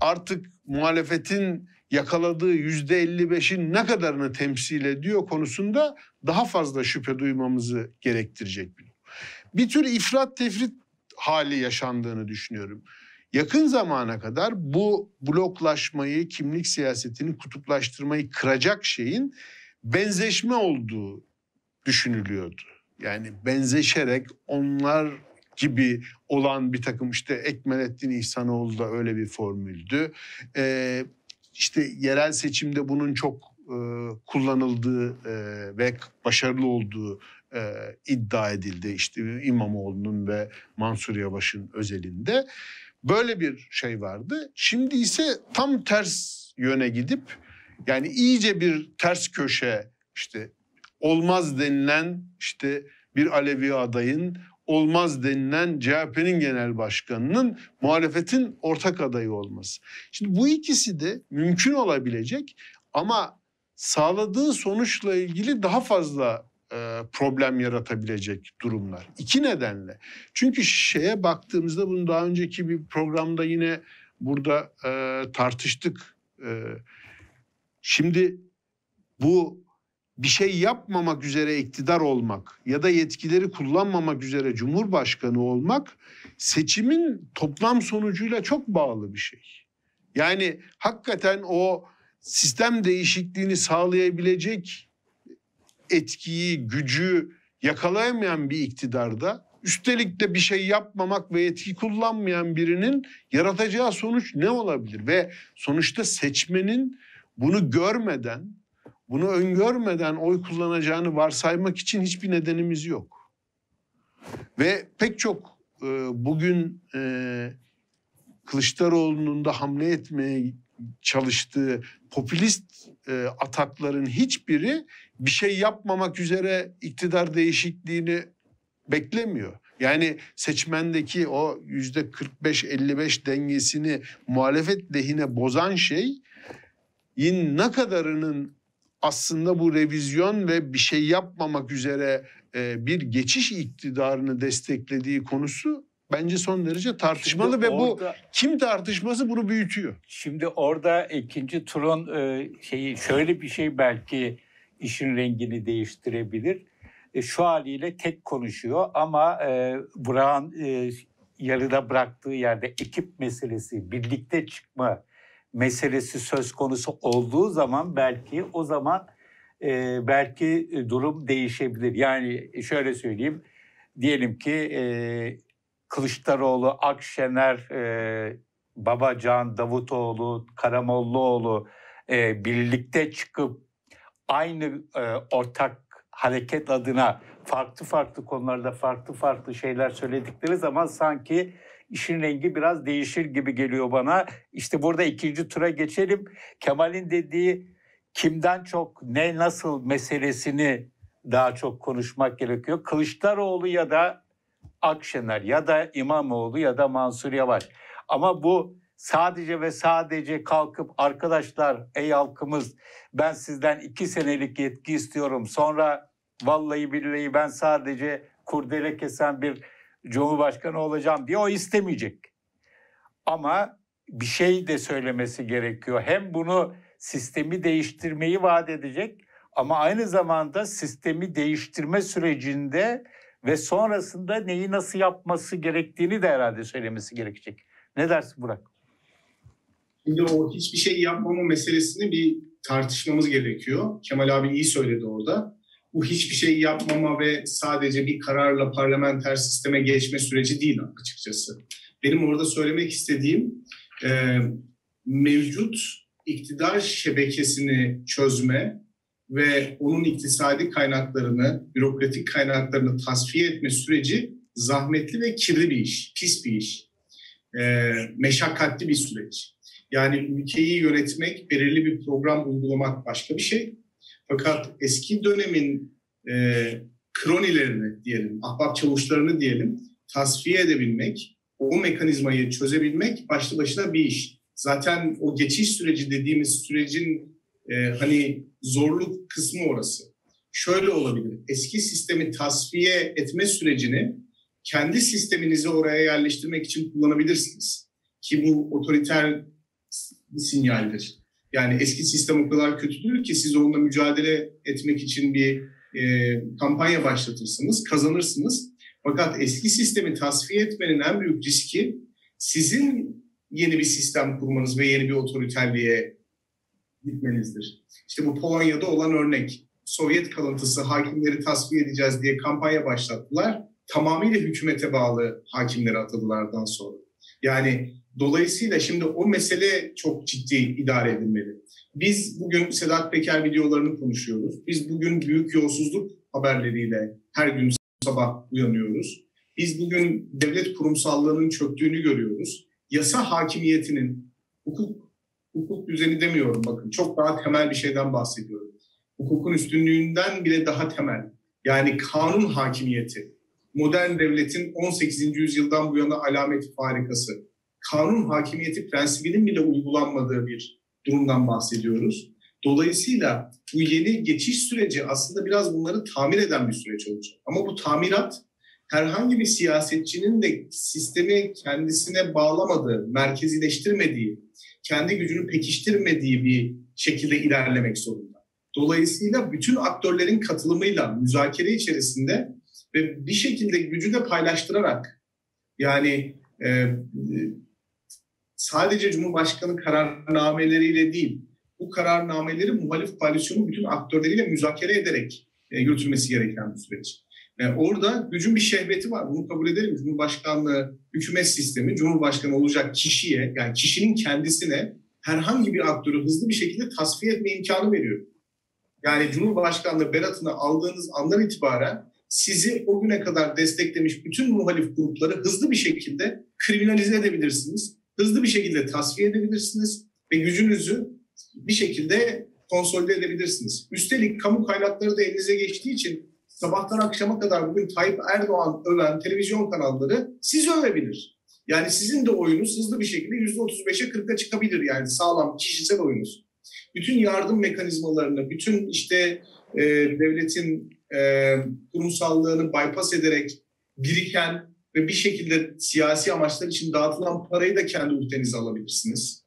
artık muhalefetin yakaladığı yüzde 55'in ne kadarını temsil ediyor konusunda daha fazla şüphe duymamızı gerektirecek bir. Bir tür ifrat tefrit hali yaşandığını düşünüyorum. Yakın zamana kadar bu bloklaşmayı, kimlik siyasetini, kutuplaştırmayı kıracak şeyin benzeşme olduğu düşünülüyordu. Yani benzeşerek onlar gibi olan bir takım işte Ekmelettin İhsanoğlu da öyle bir formüldü. Ee, işte yerel seçimde bunun çok e, kullanıldığı e, ve başarılı olduğu e, iddia edildi. İşte İmamoğlu'nun ve Mansur Yavaş'ın özelinde. Böyle bir şey vardı. Şimdi ise tam ters yöne gidip yani iyice bir ters köşe işte olmaz denilen işte bir Alevi adayın olmaz denilen CHP'nin genel başkanının muhalefetin ortak adayı olması. Şimdi bu ikisi de mümkün olabilecek ama sağladığı sonuçla ilgili daha fazla e, problem yaratabilecek durumlar. İki nedenle. Çünkü şeye baktığımızda bunu daha önceki bir programda yine burada e, tartıştık. E, şimdi bu bir şey yapmamak üzere iktidar olmak ya da yetkileri kullanmamak üzere cumhurbaşkanı olmak seçimin toplam sonucuyla çok bağlı bir şey. Yani hakikaten o sistem değişikliğini sağlayabilecek etkiyi, gücü yakalayamayan bir iktidarda üstelik de bir şey yapmamak ve yetki kullanmayan birinin yaratacağı sonuç ne olabilir? Ve sonuçta seçmenin bunu görmeden, bunu öngörmeden oy kullanacağını varsaymak için hiçbir nedenimiz yok. Ve pek çok e, bugün e, Kılıçdaroğlu'nun da hamle etmeye çalıştığı popülist e, atakların hiçbiri bir şey yapmamak üzere iktidar değişikliğini beklemiyor. Yani seçmendeki o yüzde 45-55 dengesini muhalefet lehine bozan şey yin ne kadarının aslında bu revizyon ve bir şey yapmamak üzere e, bir geçiş iktidarını desteklediği konusu bence son derece tartışmalı Şimdi ve orada- bu kim tartışması bunu büyütüyor. Şimdi orada ikinci turun e, şeyi şöyle bir şey belki işin rengini değiştirebilir. E, şu haliyle tek konuşuyor ama e, Burak'ın e, yarıda bıraktığı yerde ekip meselesi, birlikte çıkma meselesi söz konusu olduğu zaman belki o zaman e, belki durum değişebilir. Yani şöyle söyleyeyim, diyelim ki e, Kılıçdaroğlu, Akşener, e, Babacan, Davutoğlu, Karamollaoğlu e, birlikte çıkıp aynı e, ortak hareket adına farklı farklı konularda farklı farklı şeyler söyledikleri zaman sanki işin rengi biraz değişir gibi geliyor bana. İşte burada ikinci tura geçelim. Kemal'in dediği kimden çok ne nasıl meselesini daha çok konuşmak gerekiyor. Kılıçdaroğlu ya da Akşener ya da İmamoğlu ya da Mansur Yavaş. Ama bu sadece ve sadece kalkıp arkadaşlar ey halkımız ben sizden iki senelik yetki istiyorum. Sonra vallahi billahi ben sadece kurdele kesen bir cumhurbaşkanı olacağım diye o istemeyecek. Ama bir şey de söylemesi gerekiyor. Hem bunu sistemi değiştirmeyi vaat edecek ama aynı zamanda sistemi değiştirme sürecinde ve sonrasında neyi nasıl yapması gerektiğini de herhalde söylemesi gerekecek. Ne dersin Burak? Şimdi o hiçbir şey yapmama meselesini bir tartışmamız gerekiyor. Kemal abi iyi söyledi orada. Bu hiçbir şey yapmama ve sadece bir kararla parlamenter sisteme geçme süreci değil açıkçası. Benim orada söylemek istediğim e, mevcut iktidar şebekesini çözme ve onun iktisadi kaynaklarını, bürokratik kaynaklarını tasfiye etme süreci zahmetli ve kirli bir iş, pis bir iş, e, meşakkatli bir süreç. Yani ülkeyi yönetmek, belirli bir program uygulamak başka bir şey. Fakat eski dönemin e, kronilerini diyelim, ahbap çavuşlarını diyelim, tasfiye edebilmek, o mekanizmayı çözebilmek başlı başına bir iş. Zaten o geçiş süreci dediğimiz sürecin e, hani zorluk kısmı orası. Şöyle olabilir. Eski sistemi tasfiye etme sürecini kendi sisteminizi oraya yerleştirmek için kullanabilirsiniz. Ki bu otoriter bir sinyaldir. Yani eski sistem o kadar kötüdür ki siz onunla mücadele etmek için bir e, kampanya başlatırsınız, kazanırsınız. Fakat eski sistemi tasfiye etmenin en büyük riski sizin yeni bir sistem kurmanız ve yeni bir otoriterliğe gitmenizdir. İşte bu Polonya'da olan örnek. Sovyet kalıntısı hakimleri tasfiye edeceğiz diye kampanya başlattılar. Tamamıyla hükümete bağlı hakimleri atadılardan sonra. Yani dolayısıyla şimdi o mesele çok ciddi idare edilmeli. Biz bugün Sedat Peker videolarını konuşuyoruz. Biz bugün büyük yolsuzluk haberleriyle her gün sabah uyanıyoruz. Biz bugün devlet kurumsallığının çöktüğünü görüyoruz. Yasa hakimiyetinin, hukuk, hukuk düzeni demiyorum bakın çok daha temel bir şeyden bahsediyorum. Hukukun üstünlüğünden bile daha temel. Yani kanun hakimiyeti. Modern devletin 18. yüzyıldan bu yana alameti farikası. Kanun hakimiyeti prensibinin bile uygulanmadığı bir durumdan bahsediyoruz. Dolayısıyla bu yeni geçiş süreci aslında biraz bunları tamir eden bir süreç olacak. Ama bu tamirat herhangi bir siyasetçinin de sistemi kendisine bağlamadığı, merkezileştirmediği, kendi gücünü pekiştirmediği bir şekilde ilerlemek zorunda. Dolayısıyla bütün aktörlerin katılımıyla müzakere içerisinde ve bir şekilde gücü de paylaştırarak yani e, sadece Cumhurbaşkanı kararnameleriyle değil, bu kararnameleri muhalif koalisyonun bütün aktörleriyle müzakere ederek e, yürütülmesi gereken bir süreç. E, orada gücün bir şehveti var. Bunu kabul edelim. Cumhurbaşkanlığı hükümet sistemi, Cumhurbaşkanı olacak kişiye, yani kişinin kendisine herhangi bir aktörü hızlı bir şekilde tasfiye etme imkanı veriyor. Yani Cumhurbaşkanlığı beratını aldığınız andan itibaren sizi o güne kadar desteklemiş bütün muhalif grupları hızlı bir şekilde kriminalize edebilirsiniz. Hızlı bir şekilde tasfiye edebilirsiniz ve gücünüzü bir şekilde konsolide edebilirsiniz. Üstelik kamu kaynakları da elinize geçtiği için sabahtan akşama kadar bugün Tayyip Erdoğan öven televizyon kanalları sizi övebilir. Yani sizin de oyunuz hızlı bir şekilde %35'e 40'a çıkabilir yani sağlam kişisel oyunuz. Bütün yardım mekanizmalarını, bütün işte e, devletin e, kurumsallığını bypass ederek biriken ve bir şekilde siyasi amaçlar için dağıtılan parayı da kendi ülkenize alabilirsiniz.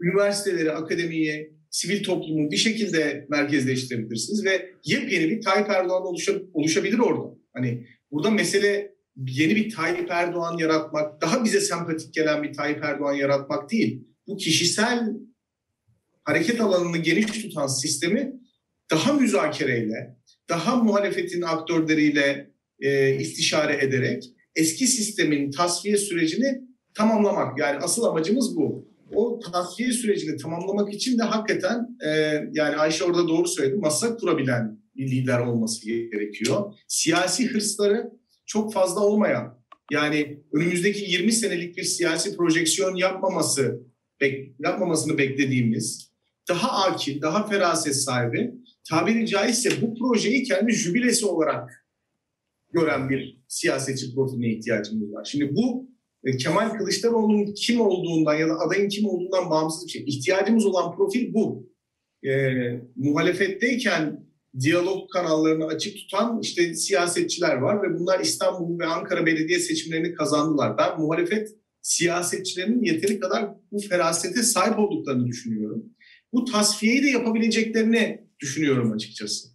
Üniversiteleri, akademiyi, sivil toplumu bir şekilde merkezleştirebilirsiniz ve yepyeni bir Tayyip Erdoğan oluşa, oluşabilir orada. Hani burada mesele yeni bir Tayyip Erdoğan yaratmak, daha bize sempatik gelen bir Tayyip Erdoğan yaratmak değil. Bu kişisel hareket alanını geniş tutan sistemi daha müzakereyle, daha muhalefetin aktörleriyle e, istişare ederek eski sistemin tasfiye sürecini tamamlamak. Yani asıl amacımız bu. O tasfiye sürecini tamamlamak için de hakikaten e, yani Ayşe orada doğru söyledi masa kurabilen bir lider olması gerekiyor. Siyasi hırsları çok fazla olmayan yani önümüzdeki 20 senelik bir siyasi projeksiyon yapmaması bek, yapmamasını beklediğimiz daha akil, daha feraset sahibi tabiri caizse bu projeyi kendi jübilesi olarak gören bir siyasetçi profiline ihtiyacımız var. Şimdi bu e, Kemal Kılıçdaroğlu'nun kim olduğundan ya da adayın kim olduğundan bağımsız bir şey. İhtiyacımız olan profil bu. E, muhalefetteyken diyalog kanallarını açık tutan işte siyasetçiler var ve bunlar İstanbul ve Ankara belediye seçimlerini kazandılar. Ben muhalefet siyasetçilerinin yeteri kadar bu ferasete sahip olduklarını düşünüyorum. Bu tasfiyeyi de yapabileceklerini düşünüyorum açıkçası.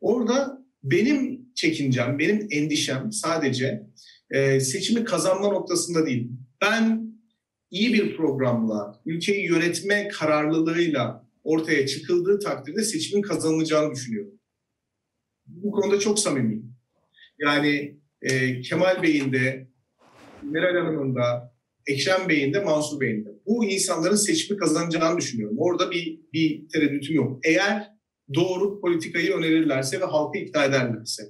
Orada benim çekincem, benim endişem sadece e, seçimi kazanma noktasında değil. Ben iyi bir programla, ülkeyi yönetme kararlılığıyla ortaya çıkıldığı takdirde seçimin kazanılacağını düşünüyorum. Bu konuda çok samimiyim. Yani e, Kemal Bey'in de, Meral Hanım'ın da, Ekrem Bey'in de, Mansur Bey'in de. Bu insanların seçimi kazanacağını düşünüyorum. Orada bir, bir tereddütüm yok. Eğer doğru politikayı önerirlerse ve halkı ikna ederlerse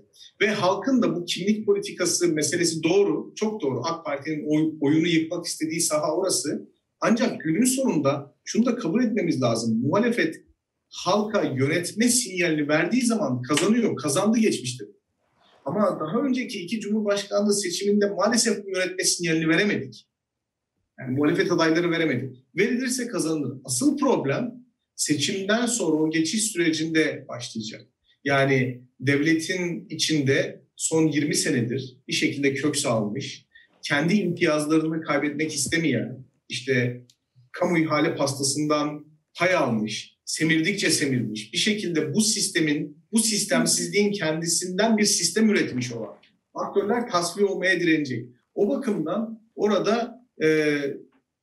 ve halkın da bu kimlik politikası meselesi doğru, çok doğru. AK Parti'nin oy, oyunu yıkmak istediği saha orası. Ancak günün sonunda şunu da kabul etmemiz lazım. Muhalefet halka yönetme sinyalini verdiği zaman kazanıyor. Kazandı geçmişte. Ama daha önceki iki Cumhurbaşkanlığı seçiminde maalesef bu yönetme sinyalini veremedik. Yani muhalefet adayları veremedik. Verilirse kazanılır. Asıl problem seçimden sonra o geçiş sürecinde başlayacak. Yani devletin içinde son 20 senedir bir şekilde kök salmış, kendi imtiyazlarını kaybetmek istemeyen, işte kamu ihale pastasından pay almış, semirdikçe semirmiş, bir şekilde bu sistemin, bu sistemsizliğin kendisinden bir sistem üretmiş olan aktörler tasfiye olmaya direnecek. O bakımdan orada e,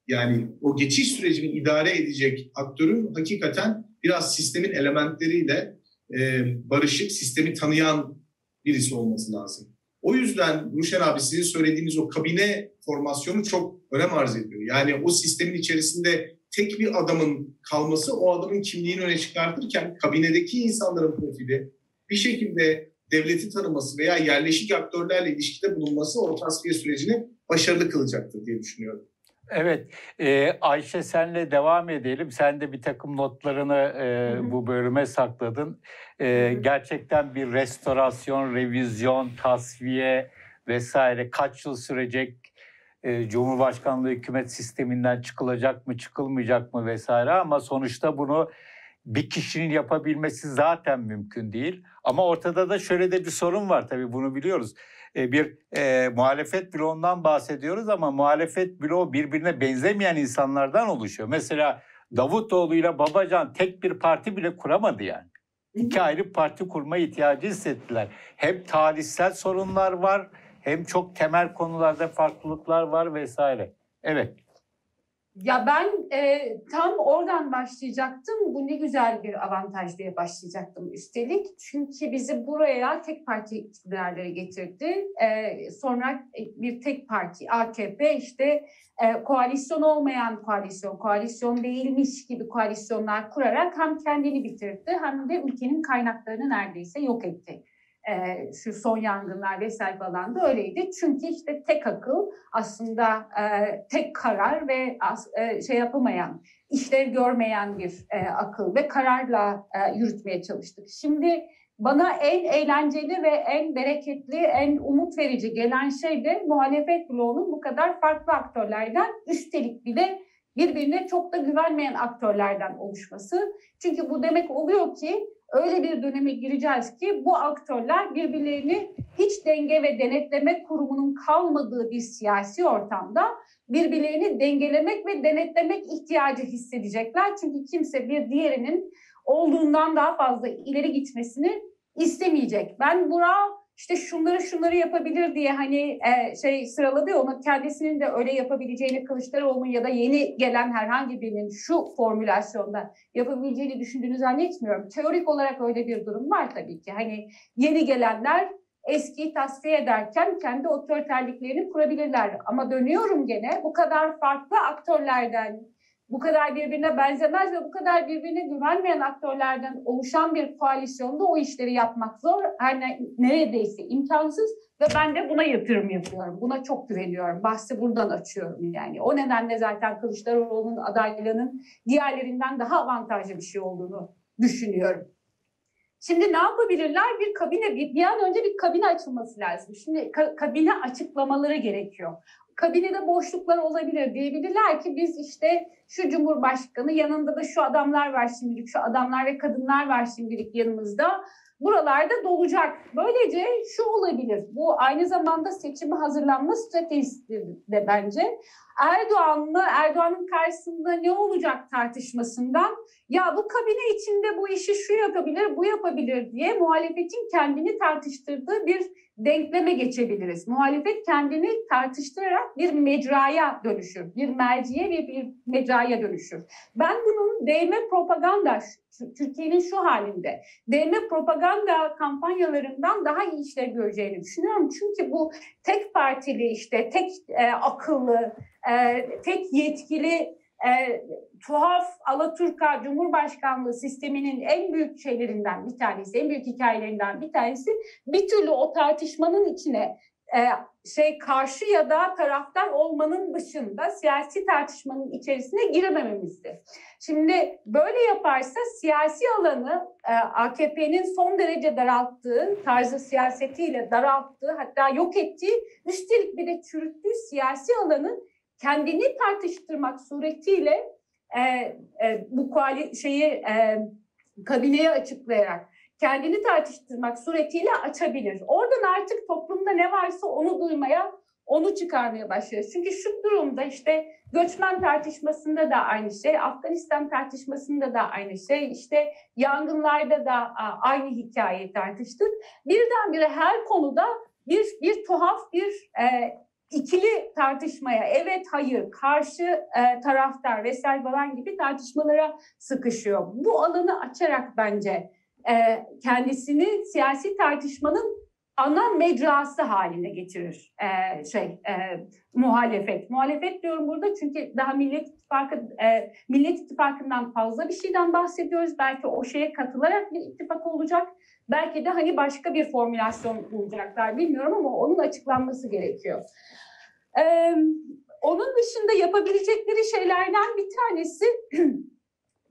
yani o geçiş sürecini idare edecek aktörün hakikaten biraz sistemin elementleriyle e, barışık, sistemi tanıyan birisi olması lazım. O yüzden Ruşen abi sizin söylediğiniz o kabine formasyonu çok önem arz ediyor. Yani o sistemin içerisinde tek bir adamın kalması o adamın kimliğini öne çıkartırken kabinedeki insanların profili bir şekilde devleti tanıması veya yerleşik aktörlerle ilişkide bulunması o tasfiye sürecini başarılı kılacaktır diye düşünüyorum. Evet, e, Ayşe senle devam edelim. Sen de bir takım notlarını e, bu bölüme sakladın. E, gerçekten bir restorasyon, revizyon, tasfiye vesaire kaç yıl sürecek? E, Cumhurbaşkanlığı hükümet sisteminden çıkılacak mı, çıkılmayacak mı vesaire ama sonuçta bunu bir kişinin yapabilmesi zaten mümkün değil. Ama ortada da şöyle de bir sorun var tabii bunu biliyoruz e, bir e, muhalefet bloğundan bahsediyoruz ama muhalefet bloğu birbirine benzemeyen insanlardan oluşuyor. Mesela Davutoğlu ile Babacan tek bir parti bile kuramadı yani. İki ayrı parti kurma ihtiyacı hissettiler. Hem tarihsel sorunlar var hem çok temel konularda farklılıklar var vesaire. Evet. Ya ben e, tam oradan başlayacaktım. Bu ne güzel bir avantaj diye başlayacaktım üstelik. Çünkü bizi buraya tek parti iktidarları getirdi. E, sonra bir tek parti AKP işte e, koalisyon olmayan koalisyon, koalisyon değilmiş gibi koalisyonlar kurarak hem kendini bitirdi hem de ülkenin kaynaklarını neredeyse yok etti. E, şu son yangınlar vesaire falan da öyleydi. Çünkü işte tek akıl aslında e, tek karar ve as, e, şey yapamayan, işler görmeyen bir e, akıl ve kararla e, yürütmeye çalıştık. Şimdi bana en eğlenceli ve en bereketli, en umut verici gelen şey de muhalefet bloğunun bu kadar farklı aktörlerden üstelik bir de birbirine çok da güvenmeyen aktörlerden oluşması. Çünkü bu demek oluyor ki öyle bir döneme gireceğiz ki bu aktörler birbirlerini hiç denge ve denetleme kurumunun kalmadığı bir siyasi ortamda birbirlerini dengelemek ve denetlemek ihtiyacı hissedecekler. Çünkü kimse bir diğerinin olduğundan daha fazla ileri gitmesini istemeyecek. Ben Burak işte şunları şunları yapabilir diye hani e, şey sıraladı ya onu kendisinin de öyle yapabileceğini Kılıçdaroğlu'nun ya da yeni gelen herhangi birinin şu formülasyonda yapabileceğini düşündüğünü zannetmiyorum. Teorik olarak öyle bir durum var tabii ki. Hani yeni gelenler eskiyi tasfiye ederken kendi otoriterliklerini kurabilirler. Ama dönüyorum gene bu kadar farklı aktörlerden, bu kadar birbirine benzemez ve bu kadar birbirine güvenmeyen aktörlerden oluşan bir koalisyonda o işleri yapmak zor. Her ne, neredeyse imkansız ve ben de buna yatırım yapıyorum. Buna çok güveniyorum. Bahsi buradan açıyorum yani. O nedenle zaten Kılıçdaroğlu'nun adaylığının diğerlerinden daha avantajlı bir şey olduğunu düşünüyorum. Şimdi ne yapabilirler? Bir kabine, bir, bir an önce bir kabine açılması lazım. Şimdi ka- kabine açıklamaları gerekiyor. Kabinede boşluklar olabilir diyebilirler ki biz işte şu cumhurbaşkanı yanında da şu adamlar var şimdilik, şu adamlar ve kadınlar var şimdilik yanımızda. Buralarda dolacak. Böylece şu olabilir. Bu aynı zamanda seçime hazırlanma stratejisidir de bence. Erdoğan'la Erdoğan'ın karşısında ne olacak tartışmasından ya bu kabine içinde bu işi şu yapabilir, bu yapabilir diye muhalefetin kendini tartıştırdığı bir denkleme geçebiliriz. Muhalefet kendini tartıştırarak bir mecraya dönüşür. Bir merciye ve bir mecraya dönüşür. Ben bunun değme propaganda, Türkiye'nin şu halinde değme propaganda kampanyalarından daha iyi işler göreceğini düşünüyorum. Çünkü bu tek partili işte tek e, akıllı, e, tek yetkili e, tuhaf Alaturka Cumhurbaşkanlığı sisteminin en büyük şeylerinden bir tanesi, en büyük hikayelerinden bir tanesi bir türlü o tartışmanın içine e, şey karşı ya da taraftar olmanın dışında siyasi tartışmanın içerisine giremememizdi. Şimdi böyle yaparsa siyasi alanı e, AKP'nin son derece daralttığı, tarzı siyasetiyle daralttığı hatta yok ettiği, üstelik bir de çürüttüğü siyasi alanı kendini tartıştırmak suretiyle e, e, bu kuali şeyi e, kabineye açıklayarak kendini tartıştırmak suretiyle açabilir. Oradan artık toplumda ne varsa onu duymaya, onu çıkarmaya başlıyoruz. Çünkü şu durumda işte göçmen tartışmasında da aynı şey, Afganistan tartışmasında da aynı şey, işte yangınlarda da aynı hikayeyi tartıştık. Birdenbire her konuda bir bir tuhaf bir e, ikili tartışmaya evet hayır karşı e, taraftar vesaire falan gibi tartışmalara sıkışıyor. Bu alanı açarak bence e, kendisini siyasi tartışmanın ana mecrası haline getirir e, şey e, muhalefet. Muhalefet diyorum burada çünkü daha Millet İttifakı e, Millet İttifakı'ndan fazla bir şeyden bahsediyoruz. Belki o şeye katılarak bir ittifak olacak. Belki de hani başka bir formülasyon bulacaklar bilmiyorum ama onun açıklanması gerekiyor. Ee, onun dışında yapabilecekleri şeylerden bir tanesi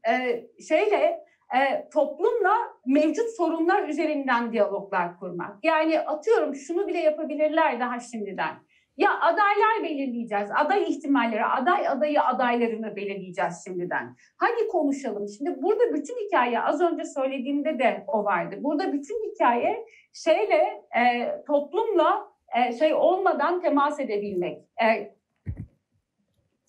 e, şeyle e, toplumla mevcut sorunlar üzerinden diyaloglar kurmak. Yani atıyorum şunu bile yapabilirler daha şimdiden. Ya adaylar belirleyeceğiz, aday ihtimalleri, aday adayı adaylarını belirleyeceğiz şimdiden. Hadi konuşalım. Şimdi burada bütün hikaye az önce söylediğimde de o vardı. Burada bütün hikaye şeyle e, toplumla e, şey olmadan temas edebilmek. E,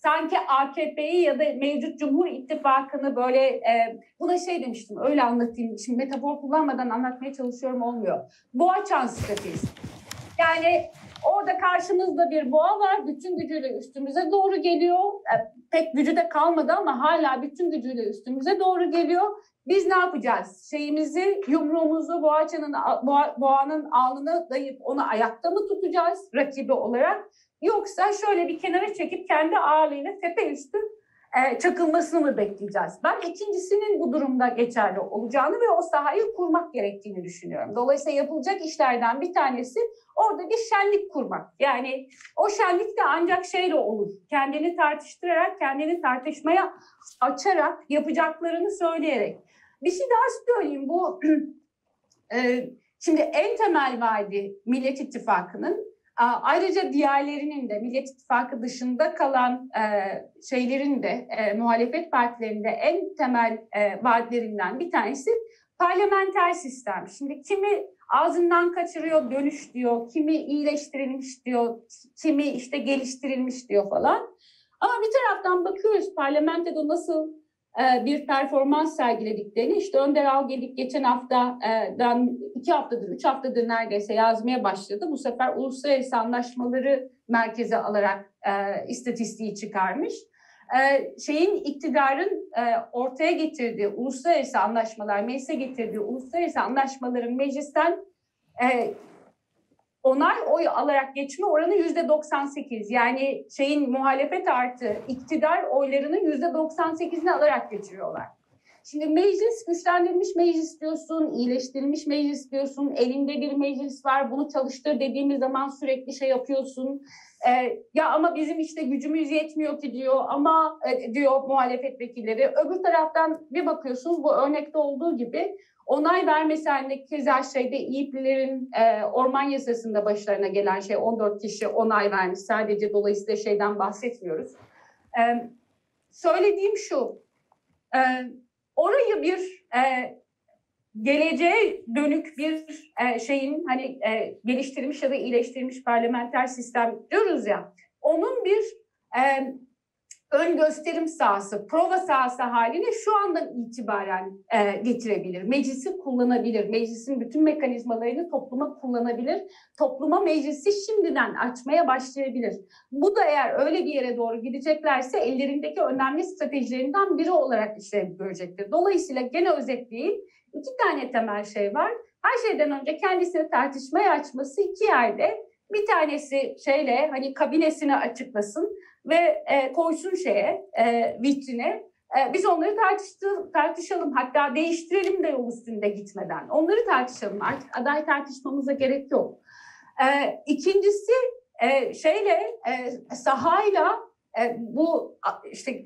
sanki AKP'yi ya da mevcut Cumhur İttifakı'nı böyle e, buna şey demiştim öyle anlatayım. Şimdi metafor kullanmadan anlatmaya çalışıyorum olmuyor. Boğa çan stratejisi. Yani orada karşımızda bir boğa var. Bütün gücüyle üstümüze doğru geliyor. E, pek gücü de kalmadı ama hala bütün gücüyle üstümüze doğru geliyor. Biz ne yapacağız? Şeyimizi, yumruğumuzu boğaçanın, boğa, boğanın alnına dayıp onu ayakta mı tutacağız rakibi olarak? Yoksa şöyle bir kenara çekip kendi ağırlığıyla tepe üstü e, çakılmasını mı bekleyeceğiz? Ben ikincisinin bu durumda geçerli olacağını ve o sahayı kurmak gerektiğini düşünüyorum. Dolayısıyla yapılacak işlerden bir tanesi orada bir şenlik kurmak. Yani o şenlik de ancak şeyle olur. Kendini tartıştırarak, kendini tartışmaya açarak, yapacaklarını söyleyerek. Bir şey daha söyleyeyim. Bu e, şimdi en temel vaadi Millet İttifakı'nın Ayrıca diğerlerinin de Millet İttifakı dışında kalan e, şeylerin de e, muhalefet partilerinde en temel e, vaatlerinden bir tanesi parlamenter sistem. Şimdi kimi ağzından kaçırıyor, dönüş diyor, kimi iyileştirilmiş diyor, kimi işte geliştirilmiş diyor falan. Ama bir taraftan bakıyoruz parlamentoda nasıl bir performans sergilediklerini işte Önder Algedik geçen haftadan iki haftadır, üç haftadır neredeyse yazmaya başladı. Bu sefer uluslararası anlaşmaları merkeze alarak e, istatistiği çıkarmış. E, şeyin iktidarın e, ortaya getirdiği uluslararası anlaşmalar, meclise getirdiği uluslararası anlaşmaların meclisten e, onay oy alarak geçme oranı yüzde 98. Yani şeyin muhalefet artı iktidar oylarının yüzde 98'ini alarak geçiriyorlar. Şimdi meclis güçlendirilmiş meclis diyorsun, iyileştirilmiş meclis diyorsun, elinde bir meclis var, bunu çalıştır dediğimiz zaman sürekli şey yapıyorsun. Ee, ya ama bizim işte gücümüz yetmiyor ki diyor ama e, diyor muhalefet vekilleri. Öbür taraftan bir bakıyorsunuz bu örnekte olduğu gibi onay vermesi halinde keza şeyde İİP'lilerin e, orman yasasında başlarına gelen şey 14 kişi onay vermiş. Sadece dolayısıyla şeyden bahsetmiyoruz. E, söylediğim şu, e, orayı bir e, geleceğe dönük bir e, şeyin hani e, geliştirilmiş ya da iyileştirilmiş parlamenter sistem diyoruz ya, onun bir e, ön gösterim sahası, prova sahası haline şu andan itibaren e, getirebilir. Meclisi kullanabilir. Meclisin bütün mekanizmalarını topluma kullanabilir. Topluma meclisi şimdiden açmaya başlayabilir. Bu da eğer öyle bir yere doğru gideceklerse ellerindeki önemli stratejilerinden biri olarak işlev görecektir. Dolayısıyla gene özetleyeyim iki tane temel şey var. Her şeyden önce kendisini tartışmaya açması iki yerde. Bir tanesi şeyle hani kabinesini açıklasın ve e, koysun şeye, e, vitrine. E, biz onları tartıştı, tartışalım. Hatta değiştirelim de yol üstünde gitmeden. Onları tartışalım. Artık aday tartışmamıza gerek yok. E, ikincisi e, şeyle, e, sahayla e, bu işte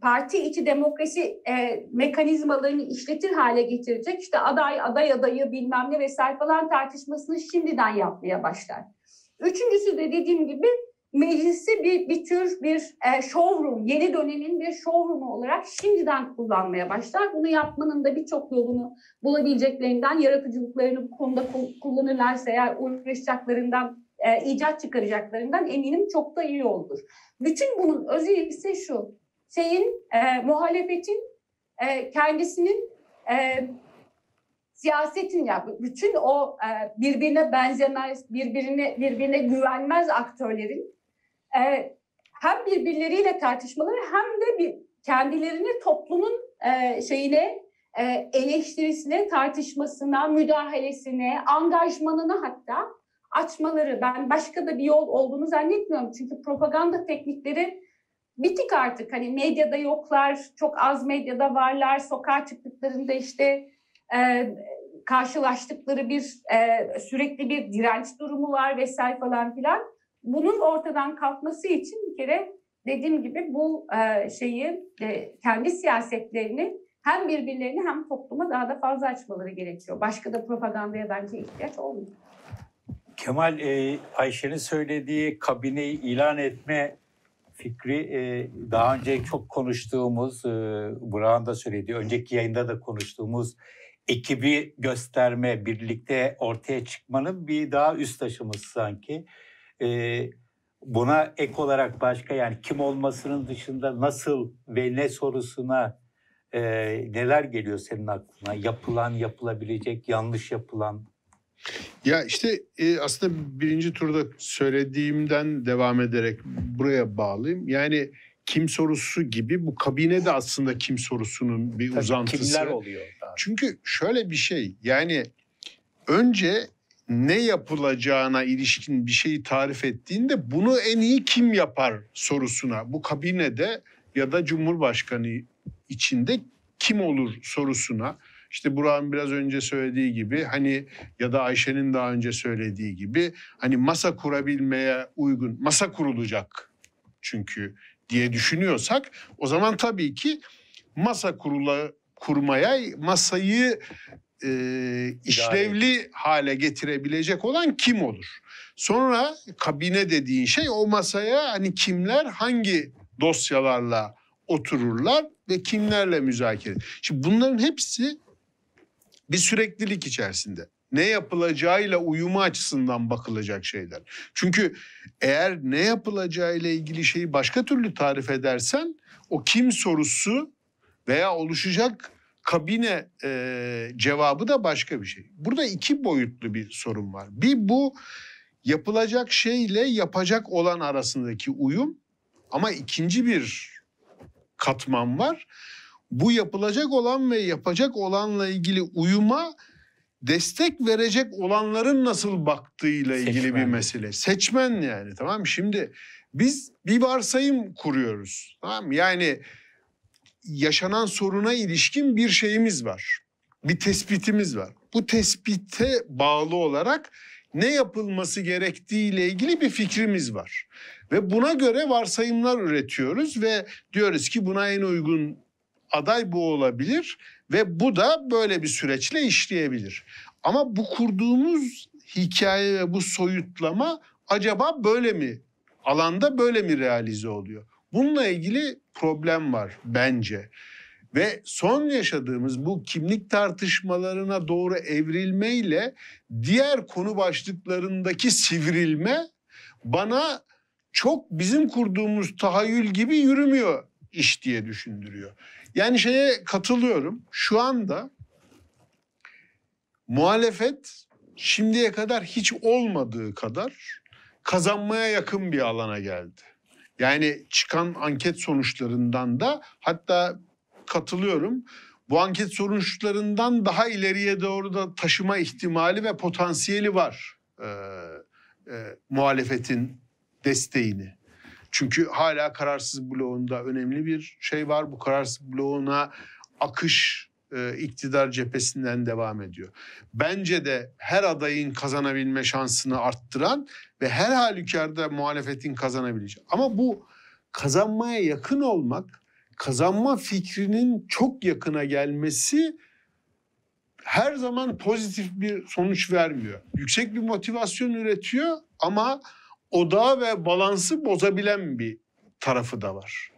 parti içi demokrasi e, mekanizmalarını işletir hale getirecek. İşte aday, aday adayı bilmem ne vesaire falan tartışmasını şimdiden yapmaya başlar. Üçüncüsü de dediğim gibi meclisi bir, bir tür bir e, showroom, yeni dönemin bir showroom'u olarak şimdiden kullanmaya başlar. Bunu yapmanın da birçok yolunu bulabileceklerinden, yaratıcılıklarını bu konuda kul- kullanırlarsa eğer uğraşacaklarından, e, icat çıkaracaklarından eminim çok da iyi olur. Bütün bunun özü ise şu, şeyin, e, muhalefetin e, kendisinin e, siyasetin ya bütün o e, birbirine benzemez, birbirine birbirine güvenmez aktörlerin e, hem birbirleriyle tartışmaları hem de bir kendilerini toplumun e, şeyine e, eleştirisine, tartışmasına, müdahalesine, angajmanına hatta açmaları. Ben başka da bir yol olduğunu zannetmiyorum. Çünkü propaganda teknikleri bitik artık. Hani medyada yoklar, çok az medyada varlar. Sokağa çıktıklarında işte e, karşılaştıkları bir e, sürekli bir direnç durumu var vesaire falan filan. Bunun ortadan kalkması için bir kere dediğim gibi bu e, şeyi e, kendi siyasetlerini hem birbirlerini hem topluma daha da fazla açmaları gerekiyor. Başka da propagandaya bence ihtiyaç olmuyor. Kemal e, Ayşe'nin söylediği kabineyi ilan etme fikri e, daha önce çok konuştuğumuz, e, Burak'ın da söylediği, önceki yayında da konuştuğumuz ekibi gösterme, birlikte ortaya çıkmanın bir daha üst aşaması sanki. E, buna ek olarak başka yani kim olmasının dışında nasıl ve ne sorusuna e, neler geliyor senin aklına? Yapılan, yapılabilecek, yanlış yapılan. Ya işte e, aslında birinci turda söylediğimden devam ederek buraya bağlayayım. Yani kim sorusu gibi bu kabine de aslında kim sorusunun bir Tabii uzantısı. Kimler oluyor? Çünkü şöyle bir şey yani önce ne yapılacağına ilişkin bir şeyi tarif ettiğinde bunu en iyi kim yapar sorusuna bu kabinede ya da Cumhurbaşkanı içinde kim olur sorusuna işte Burak'ın biraz önce söylediği gibi hani ya da Ayşe'nin daha önce söylediği gibi hani masa kurabilmeye uygun masa kurulacak çünkü diye düşünüyorsak o zaman tabii ki masa kurula kurmaya masayı e, işlevli hale getirebilecek olan kim olur? Sonra kabine dediğin şey o masaya hani kimler hangi dosyalarla otururlar ve kimlerle müzakere. Şimdi bunların hepsi bir süreklilik içerisinde. Ne yapılacağıyla uyumu açısından bakılacak şeyler. Çünkü eğer ne yapılacağıyla ilgili şeyi başka türlü tarif edersen o kim sorusu veya oluşacak kabine e, cevabı da başka bir şey. Burada iki boyutlu bir sorun var. Bir bu yapılacak şeyle yapacak olan arasındaki uyum ama ikinci bir katman var. Bu yapılacak olan ve yapacak olanla ilgili uyuma destek verecek olanların nasıl baktığıyla ilgili bir Seçmen. mesele. Seçmen yani tamam mı? Şimdi biz bir varsayım kuruyoruz. Tamam mı? Yani yaşanan soruna ilişkin bir şeyimiz var. Bir tespitimiz var. Bu tespite bağlı olarak ne yapılması gerektiğiyle ilgili bir fikrimiz var. Ve buna göre varsayımlar üretiyoruz ve diyoruz ki buna en uygun aday bu olabilir ve bu da böyle bir süreçle işleyebilir. Ama bu kurduğumuz hikaye ve bu soyutlama acaba böyle mi? Alanda böyle mi realize oluyor? Bununla ilgili problem var bence. Ve son yaşadığımız bu kimlik tartışmalarına doğru evrilmeyle diğer konu başlıklarındaki sivrilme bana çok bizim kurduğumuz tahayyül gibi yürümüyor iş diye düşündürüyor. Yani şeye katılıyorum. Şu anda muhalefet şimdiye kadar hiç olmadığı kadar kazanmaya yakın bir alana geldi. Yani çıkan anket sonuçlarından da hatta katılıyorum. Bu anket sonuçlarından daha ileriye doğru da taşıma ihtimali ve potansiyeli var e, e, muhalefetin desteğini. Çünkü hala kararsız bloğunda önemli bir şey var. Bu kararsız bloğuna akış e, iktidar cephesinden devam ediyor. Bence de her adayın kazanabilme şansını arttıran ve her halükarda muhalefetin kazanabileceği. Ama bu kazanmaya yakın olmak, kazanma fikrinin çok yakına gelmesi her zaman pozitif bir sonuç vermiyor. Yüksek bir motivasyon üretiyor ama odağı ve balansı bozabilen bir tarafı da var.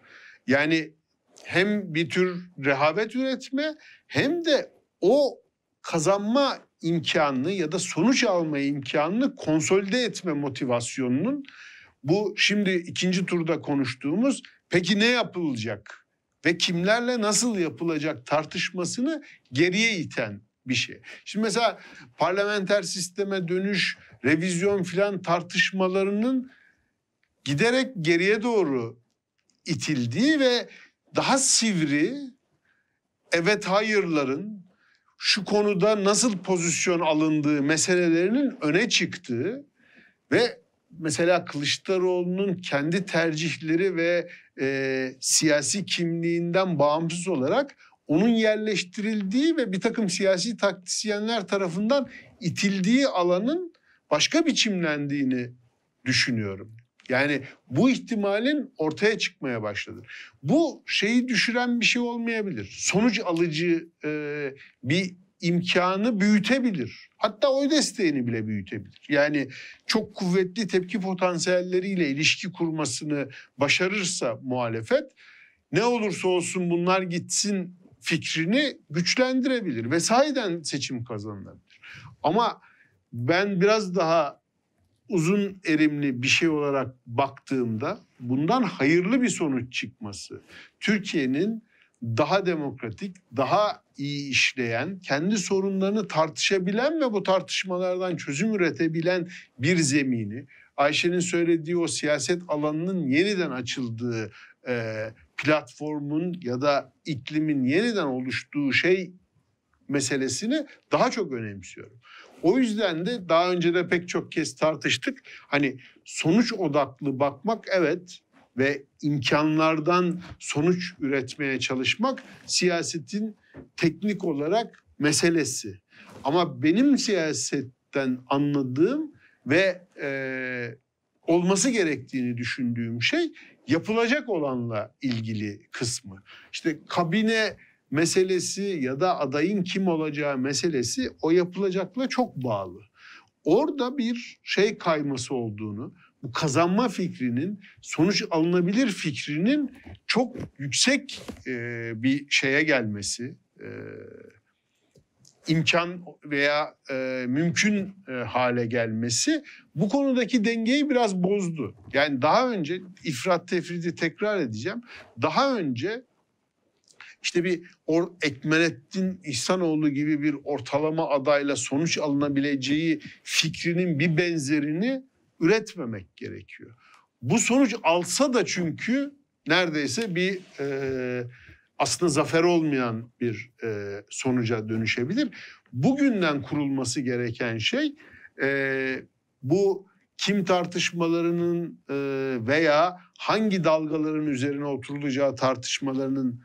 Yani hem bir tür rehavet üretme hem de o kazanma imkanını ya da sonuç alma imkanını konsolide etme motivasyonunun bu şimdi ikinci turda konuştuğumuz peki ne yapılacak ve kimlerle nasıl yapılacak tartışmasını geriye iten bir şey. Şimdi mesela parlamenter sisteme dönüş, revizyon filan tartışmalarının giderek geriye doğru itildiği ve daha sivri evet hayırların şu konuda nasıl pozisyon alındığı meselelerinin öne çıktığı ve mesela Kılıçdaroğlu'nun kendi tercihleri ve e, siyasi kimliğinden bağımsız olarak onun yerleştirildiği ve bir takım siyasi taktisyenler tarafından itildiği alanın başka biçimlendiğini düşünüyorum. Yani bu ihtimalin ortaya çıkmaya başladı. Bu şeyi düşüren bir şey olmayabilir. Sonuç alıcı e, bir imkanı büyütebilir. Hatta oy desteğini bile büyütebilir. Yani çok kuvvetli tepki potansiyelleriyle ilişki kurmasını başarırsa muhalefet ne olursa olsun bunlar gitsin fikrini güçlendirebilir ve sahiden seçim kazanılabilir. Ama ben biraz daha uzun erimli bir şey olarak baktığımda bundan hayırlı bir sonuç çıkması Türkiye'nin daha demokratik, daha iyi işleyen, kendi sorunlarını tartışabilen ve bu tartışmalardan çözüm üretebilen bir zemini, Ayşe'nin söylediği o siyaset alanının yeniden açıldığı e, platformun ya da iklimin yeniden oluştuğu şey meselesini daha çok önemsiyorum. O yüzden de daha önce de pek çok kez tartıştık. Hani sonuç odaklı bakmak evet ve imkanlardan sonuç üretmeye çalışmak siyasetin teknik olarak meselesi. Ama benim siyasetten anladığım ve e, olması gerektiğini düşündüğüm şey yapılacak olanla ilgili kısmı. İşte kabine meselesi ya da adayın kim olacağı meselesi o yapılacakla çok bağlı. Orada bir şey kayması olduğunu, bu kazanma fikrinin, sonuç alınabilir fikrinin çok yüksek e, bir şeye gelmesi, e, imkan veya e, mümkün e, hale gelmesi bu konudaki dengeyi biraz bozdu. Yani daha önce ifrat tefridi tekrar edeceğim. Daha önce işte bir or, Ekmelettin İhsanoğlu gibi bir ortalama adayla sonuç alınabileceği fikrinin bir benzerini üretmemek gerekiyor. Bu sonuç alsa da çünkü neredeyse bir e, aslında zafer olmayan bir e, sonuca dönüşebilir. Bugünden kurulması gereken şey e, bu kim tartışmalarının e, veya hangi dalgaların üzerine oturulacağı tartışmalarının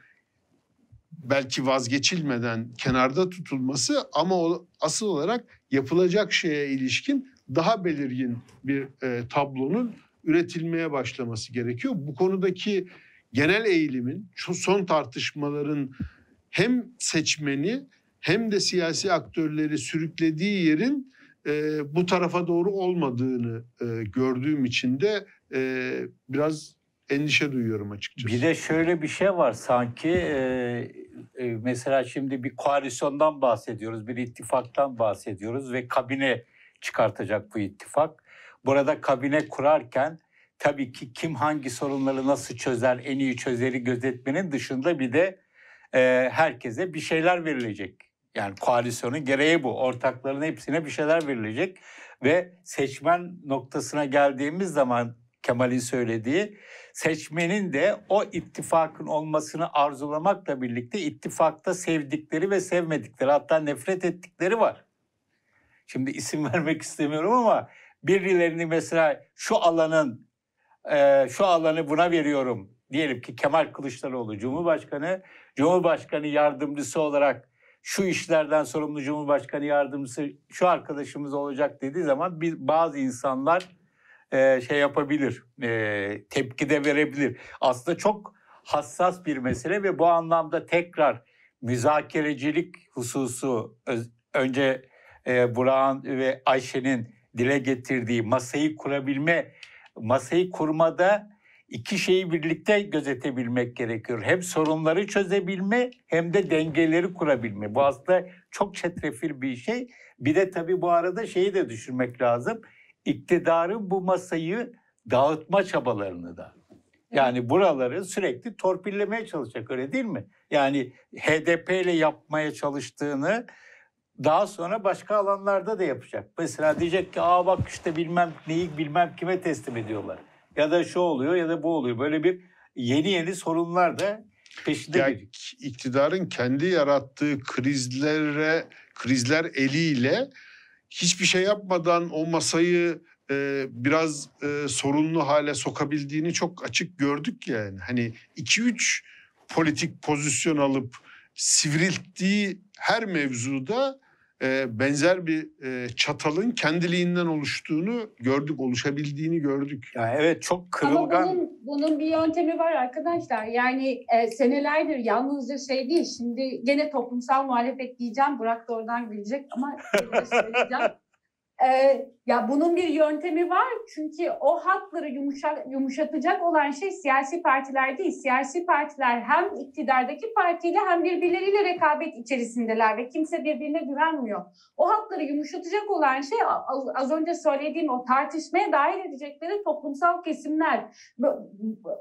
belki vazgeçilmeden kenarda tutulması ama o, asıl olarak yapılacak şeye ilişkin daha belirgin bir e, tablonun üretilmeye başlaması gerekiyor. Bu konudaki genel eğilimin, şu son tartışmaların hem seçmeni hem de siyasi aktörleri sürüklediği yerin e, bu tarafa doğru olmadığını e, gördüğüm için de e, biraz endişe duyuyorum açıkçası. Bir de şöyle bir şey var sanki e, e, mesela şimdi bir koalisyondan bahsediyoruz, bir ittifaktan bahsediyoruz ve kabine çıkartacak bu ittifak. Burada kabine kurarken tabii ki kim hangi sorunları nasıl çözer, en iyi çözeri gözetmenin dışında bir de e, herkese bir şeyler verilecek. Yani koalisyonun gereği bu. Ortakların hepsine bir şeyler verilecek ve seçmen noktasına geldiğimiz zaman Kemal'in söylediği seçmenin de o ittifakın olmasını arzulamakla birlikte ittifakta sevdikleri ve sevmedikleri hatta nefret ettikleri var. Şimdi isim vermek istemiyorum ama birilerini mesela şu alanın e, şu alanı buna veriyorum diyelim ki Kemal Kılıçdaroğlu Cumhurbaşkanı, Cumhurbaşkanı yardımcısı olarak şu işlerden sorumlu Cumhurbaşkanı yardımcısı şu arkadaşımız olacak dediği zaman biz bazı insanlar e, şey yapabilir, e, tepki de verebilir. Aslında çok hassas bir mesele ve bu anlamda tekrar müzakerecilik hususu önce e, Burak'ın ve Ayşe'nin dile getirdiği masayı kurabilme, masayı kurmada iki şeyi birlikte gözetebilmek gerekiyor. Hem sorunları çözebilme hem de dengeleri kurabilme. Bu aslında çok çetrefil bir şey. Bir de tabii bu arada şeyi de düşünmek lazım. İktidarın bu masayı dağıtma çabalarını da. Yani buraları sürekli torpillemeye çalışacak öyle değil mi? Yani HDP ile yapmaya çalıştığını daha sonra başka alanlarda da yapacak. Mesela diyecek ki aa bak işte bilmem neyi bilmem kime teslim ediyorlar. Ya da şu oluyor ya da bu oluyor. Böyle bir yeni yeni sorunlar da peşinde Ya, geliyor. iktidarın kendi yarattığı krizlere krizler eliyle hiçbir şey yapmadan o masayı e, biraz e, sorunlu hale sokabildiğini çok açık gördük yani. Hani 2-3 politik pozisyon alıp sivrilttiği her mevzuda e, benzer bir e, çatalın kendiliğinden oluştuğunu gördük, oluşabildiğini gördük. Yani evet çok Ama kırılgan. bunun, bunun bir yöntemi var arkadaşlar. Yani e, senelerdir yalnızca şey değil. Şimdi gene toplumsal muhalefet diyeceğim. Burak da oradan gülecek ama söyleyeceğim. E, ya bunun bir yöntemi var. Çünkü o hatları yumuşa, yumuşatacak olan şey siyasi partiler değil. Siyasi partiler hem iktidardaki partiyle hem birbirleriyle rekabet içerisindeler ve kimse birbirine güvenmiyor. O hatları yumuşatacak olan şey az, önce söylediğim o tartışmaya dahil edecekleri toplumsal kesimler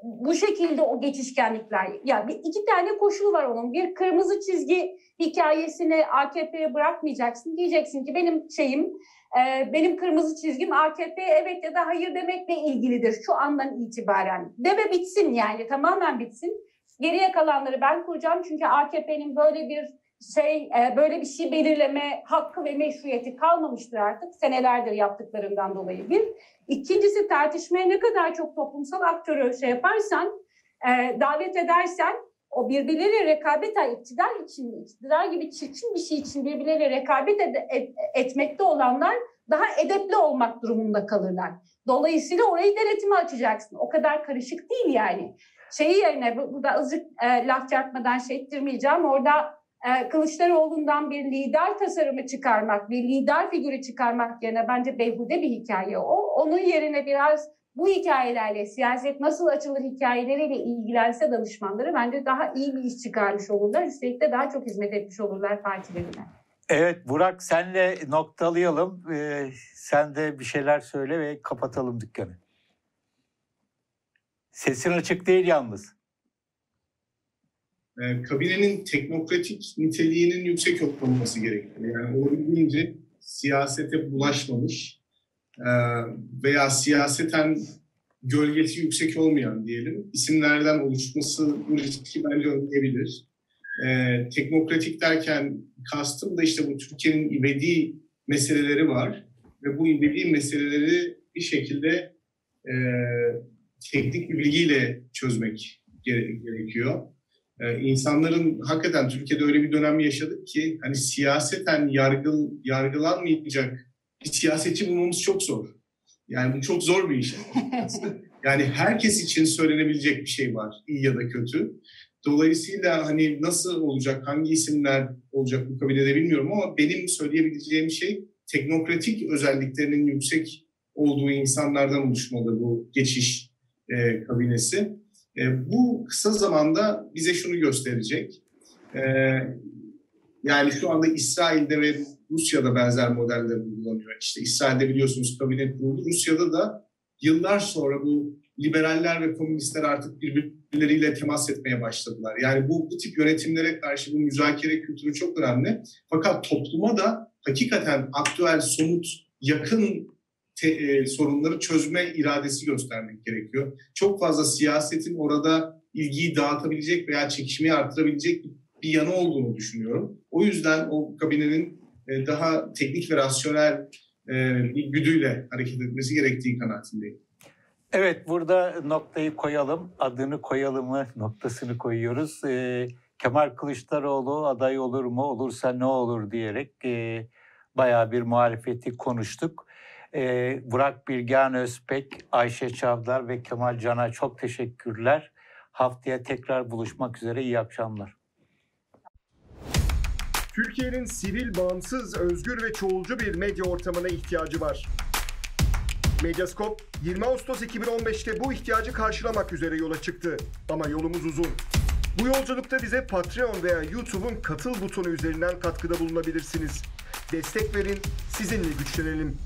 bu, şekilde o geçişkenlikler. Ya bir iki tane koşul var onun. Bir kırmızı çizgi hikayesini AKP'ye bırakmayacaksın. Diyeceksin ki benim şeyim, e, benim kırmızı çizgim AKP evet ya da hayır demekle ilgilidir şu andan itibaren. De ve bitsin yani tamamen bitsin. Geriye kalanları ben kuracağım çünkü AKP'nin böyle bir şey e, böyle bir şey belirleme hakkı ve meşruiyeti kalmamıştır artık senelerdir yaptıklarından dolayı bir. İkincisi tartışmaya ne kadar çok toplumsal aktörü şey yaparsan, e, davet edersen o birbirleriyle rekabet iktidar için, iktidar gibi çirkin bir şey için birbirleriyle rekabet ed- et- etmekte olanlar daha edepli olmak durumunda kalırlar. Dolayısıyla orayı denetime açacaksın. O kadar karışık değil yani. Şeyi yerine bu- burada azıcık e, laf çarpmadan şey ettirmeyeceğim. Orada e, Kılıçdaroğlu'ndan bir lider tasarımı çıkarmak, bir lider figürü çıkarmak yerine bence beyhude bir hikaye o. Onun yerine biraz bu hikayelerle, siyaset nasıl açılır hikayeleriyle ilgilense danışmanları bence daha iyi bir iş çıkarmış olurlar. Üstelik de daha çok hizmet etmiş olurlar partilerine. Evet Burak senle noktalayalım. Ee, sen de bir şeyler söyle ve kapatalım dükkanı. Sesin açık değil yalnız. e, kabinenin teknokratik niteliğinin yüksek olması gerekiyor. Yani olabildiğince siyasete bulaşmamış veya siyaseten gölgesi yüksek olmayan diyelim isimlerden oluşması bu riski bence önleyebilir. E, teknokratik derken kastım da işte bu Türkiye'nin ivedi meseleleri var ve bu ivedi meseleleri bir şekilde e, teknik bir bilgiyle çözmek gere- gerekiyor. Ee, insanların hakikaten Türkiye'de öyle bir dönem yaşadık ki hani siyaseten yargıl, yargılanmayacak bir siyasetçi bulmamız çok zor. Yani bu çok zor bir iş. Yani herkes için söylenebilecek bir şey var, iyi ya da kötü. Dolayısıyla hani nasıl olacak, hangi isimler olacak bu kabinede bilmiyorum ama benim söyleyebileceğim şey teknokratik özelliklerinin yüksek olduğu insanlardan oluşmalı bu geçiş e, kabinesi. E, bu kısa zamanda bize şunu gösterecek. E, yani şu anda İsrail'de ve Rusya'da benzer modeller uygulanıyor. İşte İsrail'de biliyorsunuz kabine kuruldu. Rusya'da da yıllar sonra bu liberaller ve komünistler artık birbirleriyle temas etmeye başladılar. Yani bu, bu tip yönetimlere karşı bu müzakere kültürü çok önemli. Fakat topluma da hakikaten aktüel, somut, yakın te, e, sorunları çözme iradesi göstermek gerekiyor. Çok fazla siyasetin orada ilgiyi dağıtabilecek veya çekişmeyi artırabilecek bir yanı olduğunu düşünüyorum. O yüzden o kabinenin e, daha teknik ve rasyonel e, bir güdüyle hareket etmesi gerektiği kanaatindeyim. Evet burada noktayı koyalım. Adını koyalımı noktasını koyuyoruz. Ee, Kemal Kılıçdaroğlu aday olur mu olursa ne olur diyerek e, bayağı bir muhalefeti konuştuk. Burak Bilgehan Özpek, Ayşe Çavdar ve Kemal Can'a çok teşekkürler. Haftaya tekrar buluşmak üzere. İyi akşamlar. Türkiye'nin sivil, bağımsız, özgür ve çoğulcu bir medya ortamına ihtiyacı var. Medyaskop 20 Ağustos 2015'te bu ihtiyacı karşılamak üzere yola çıktı. Ama yolumuz uzun. Bu yolculukta bize Patreon veya YouTube'un katıl butonu üzerinden katkıda bulunabilirsiniz. Destek verin, sizinle güçlenelim.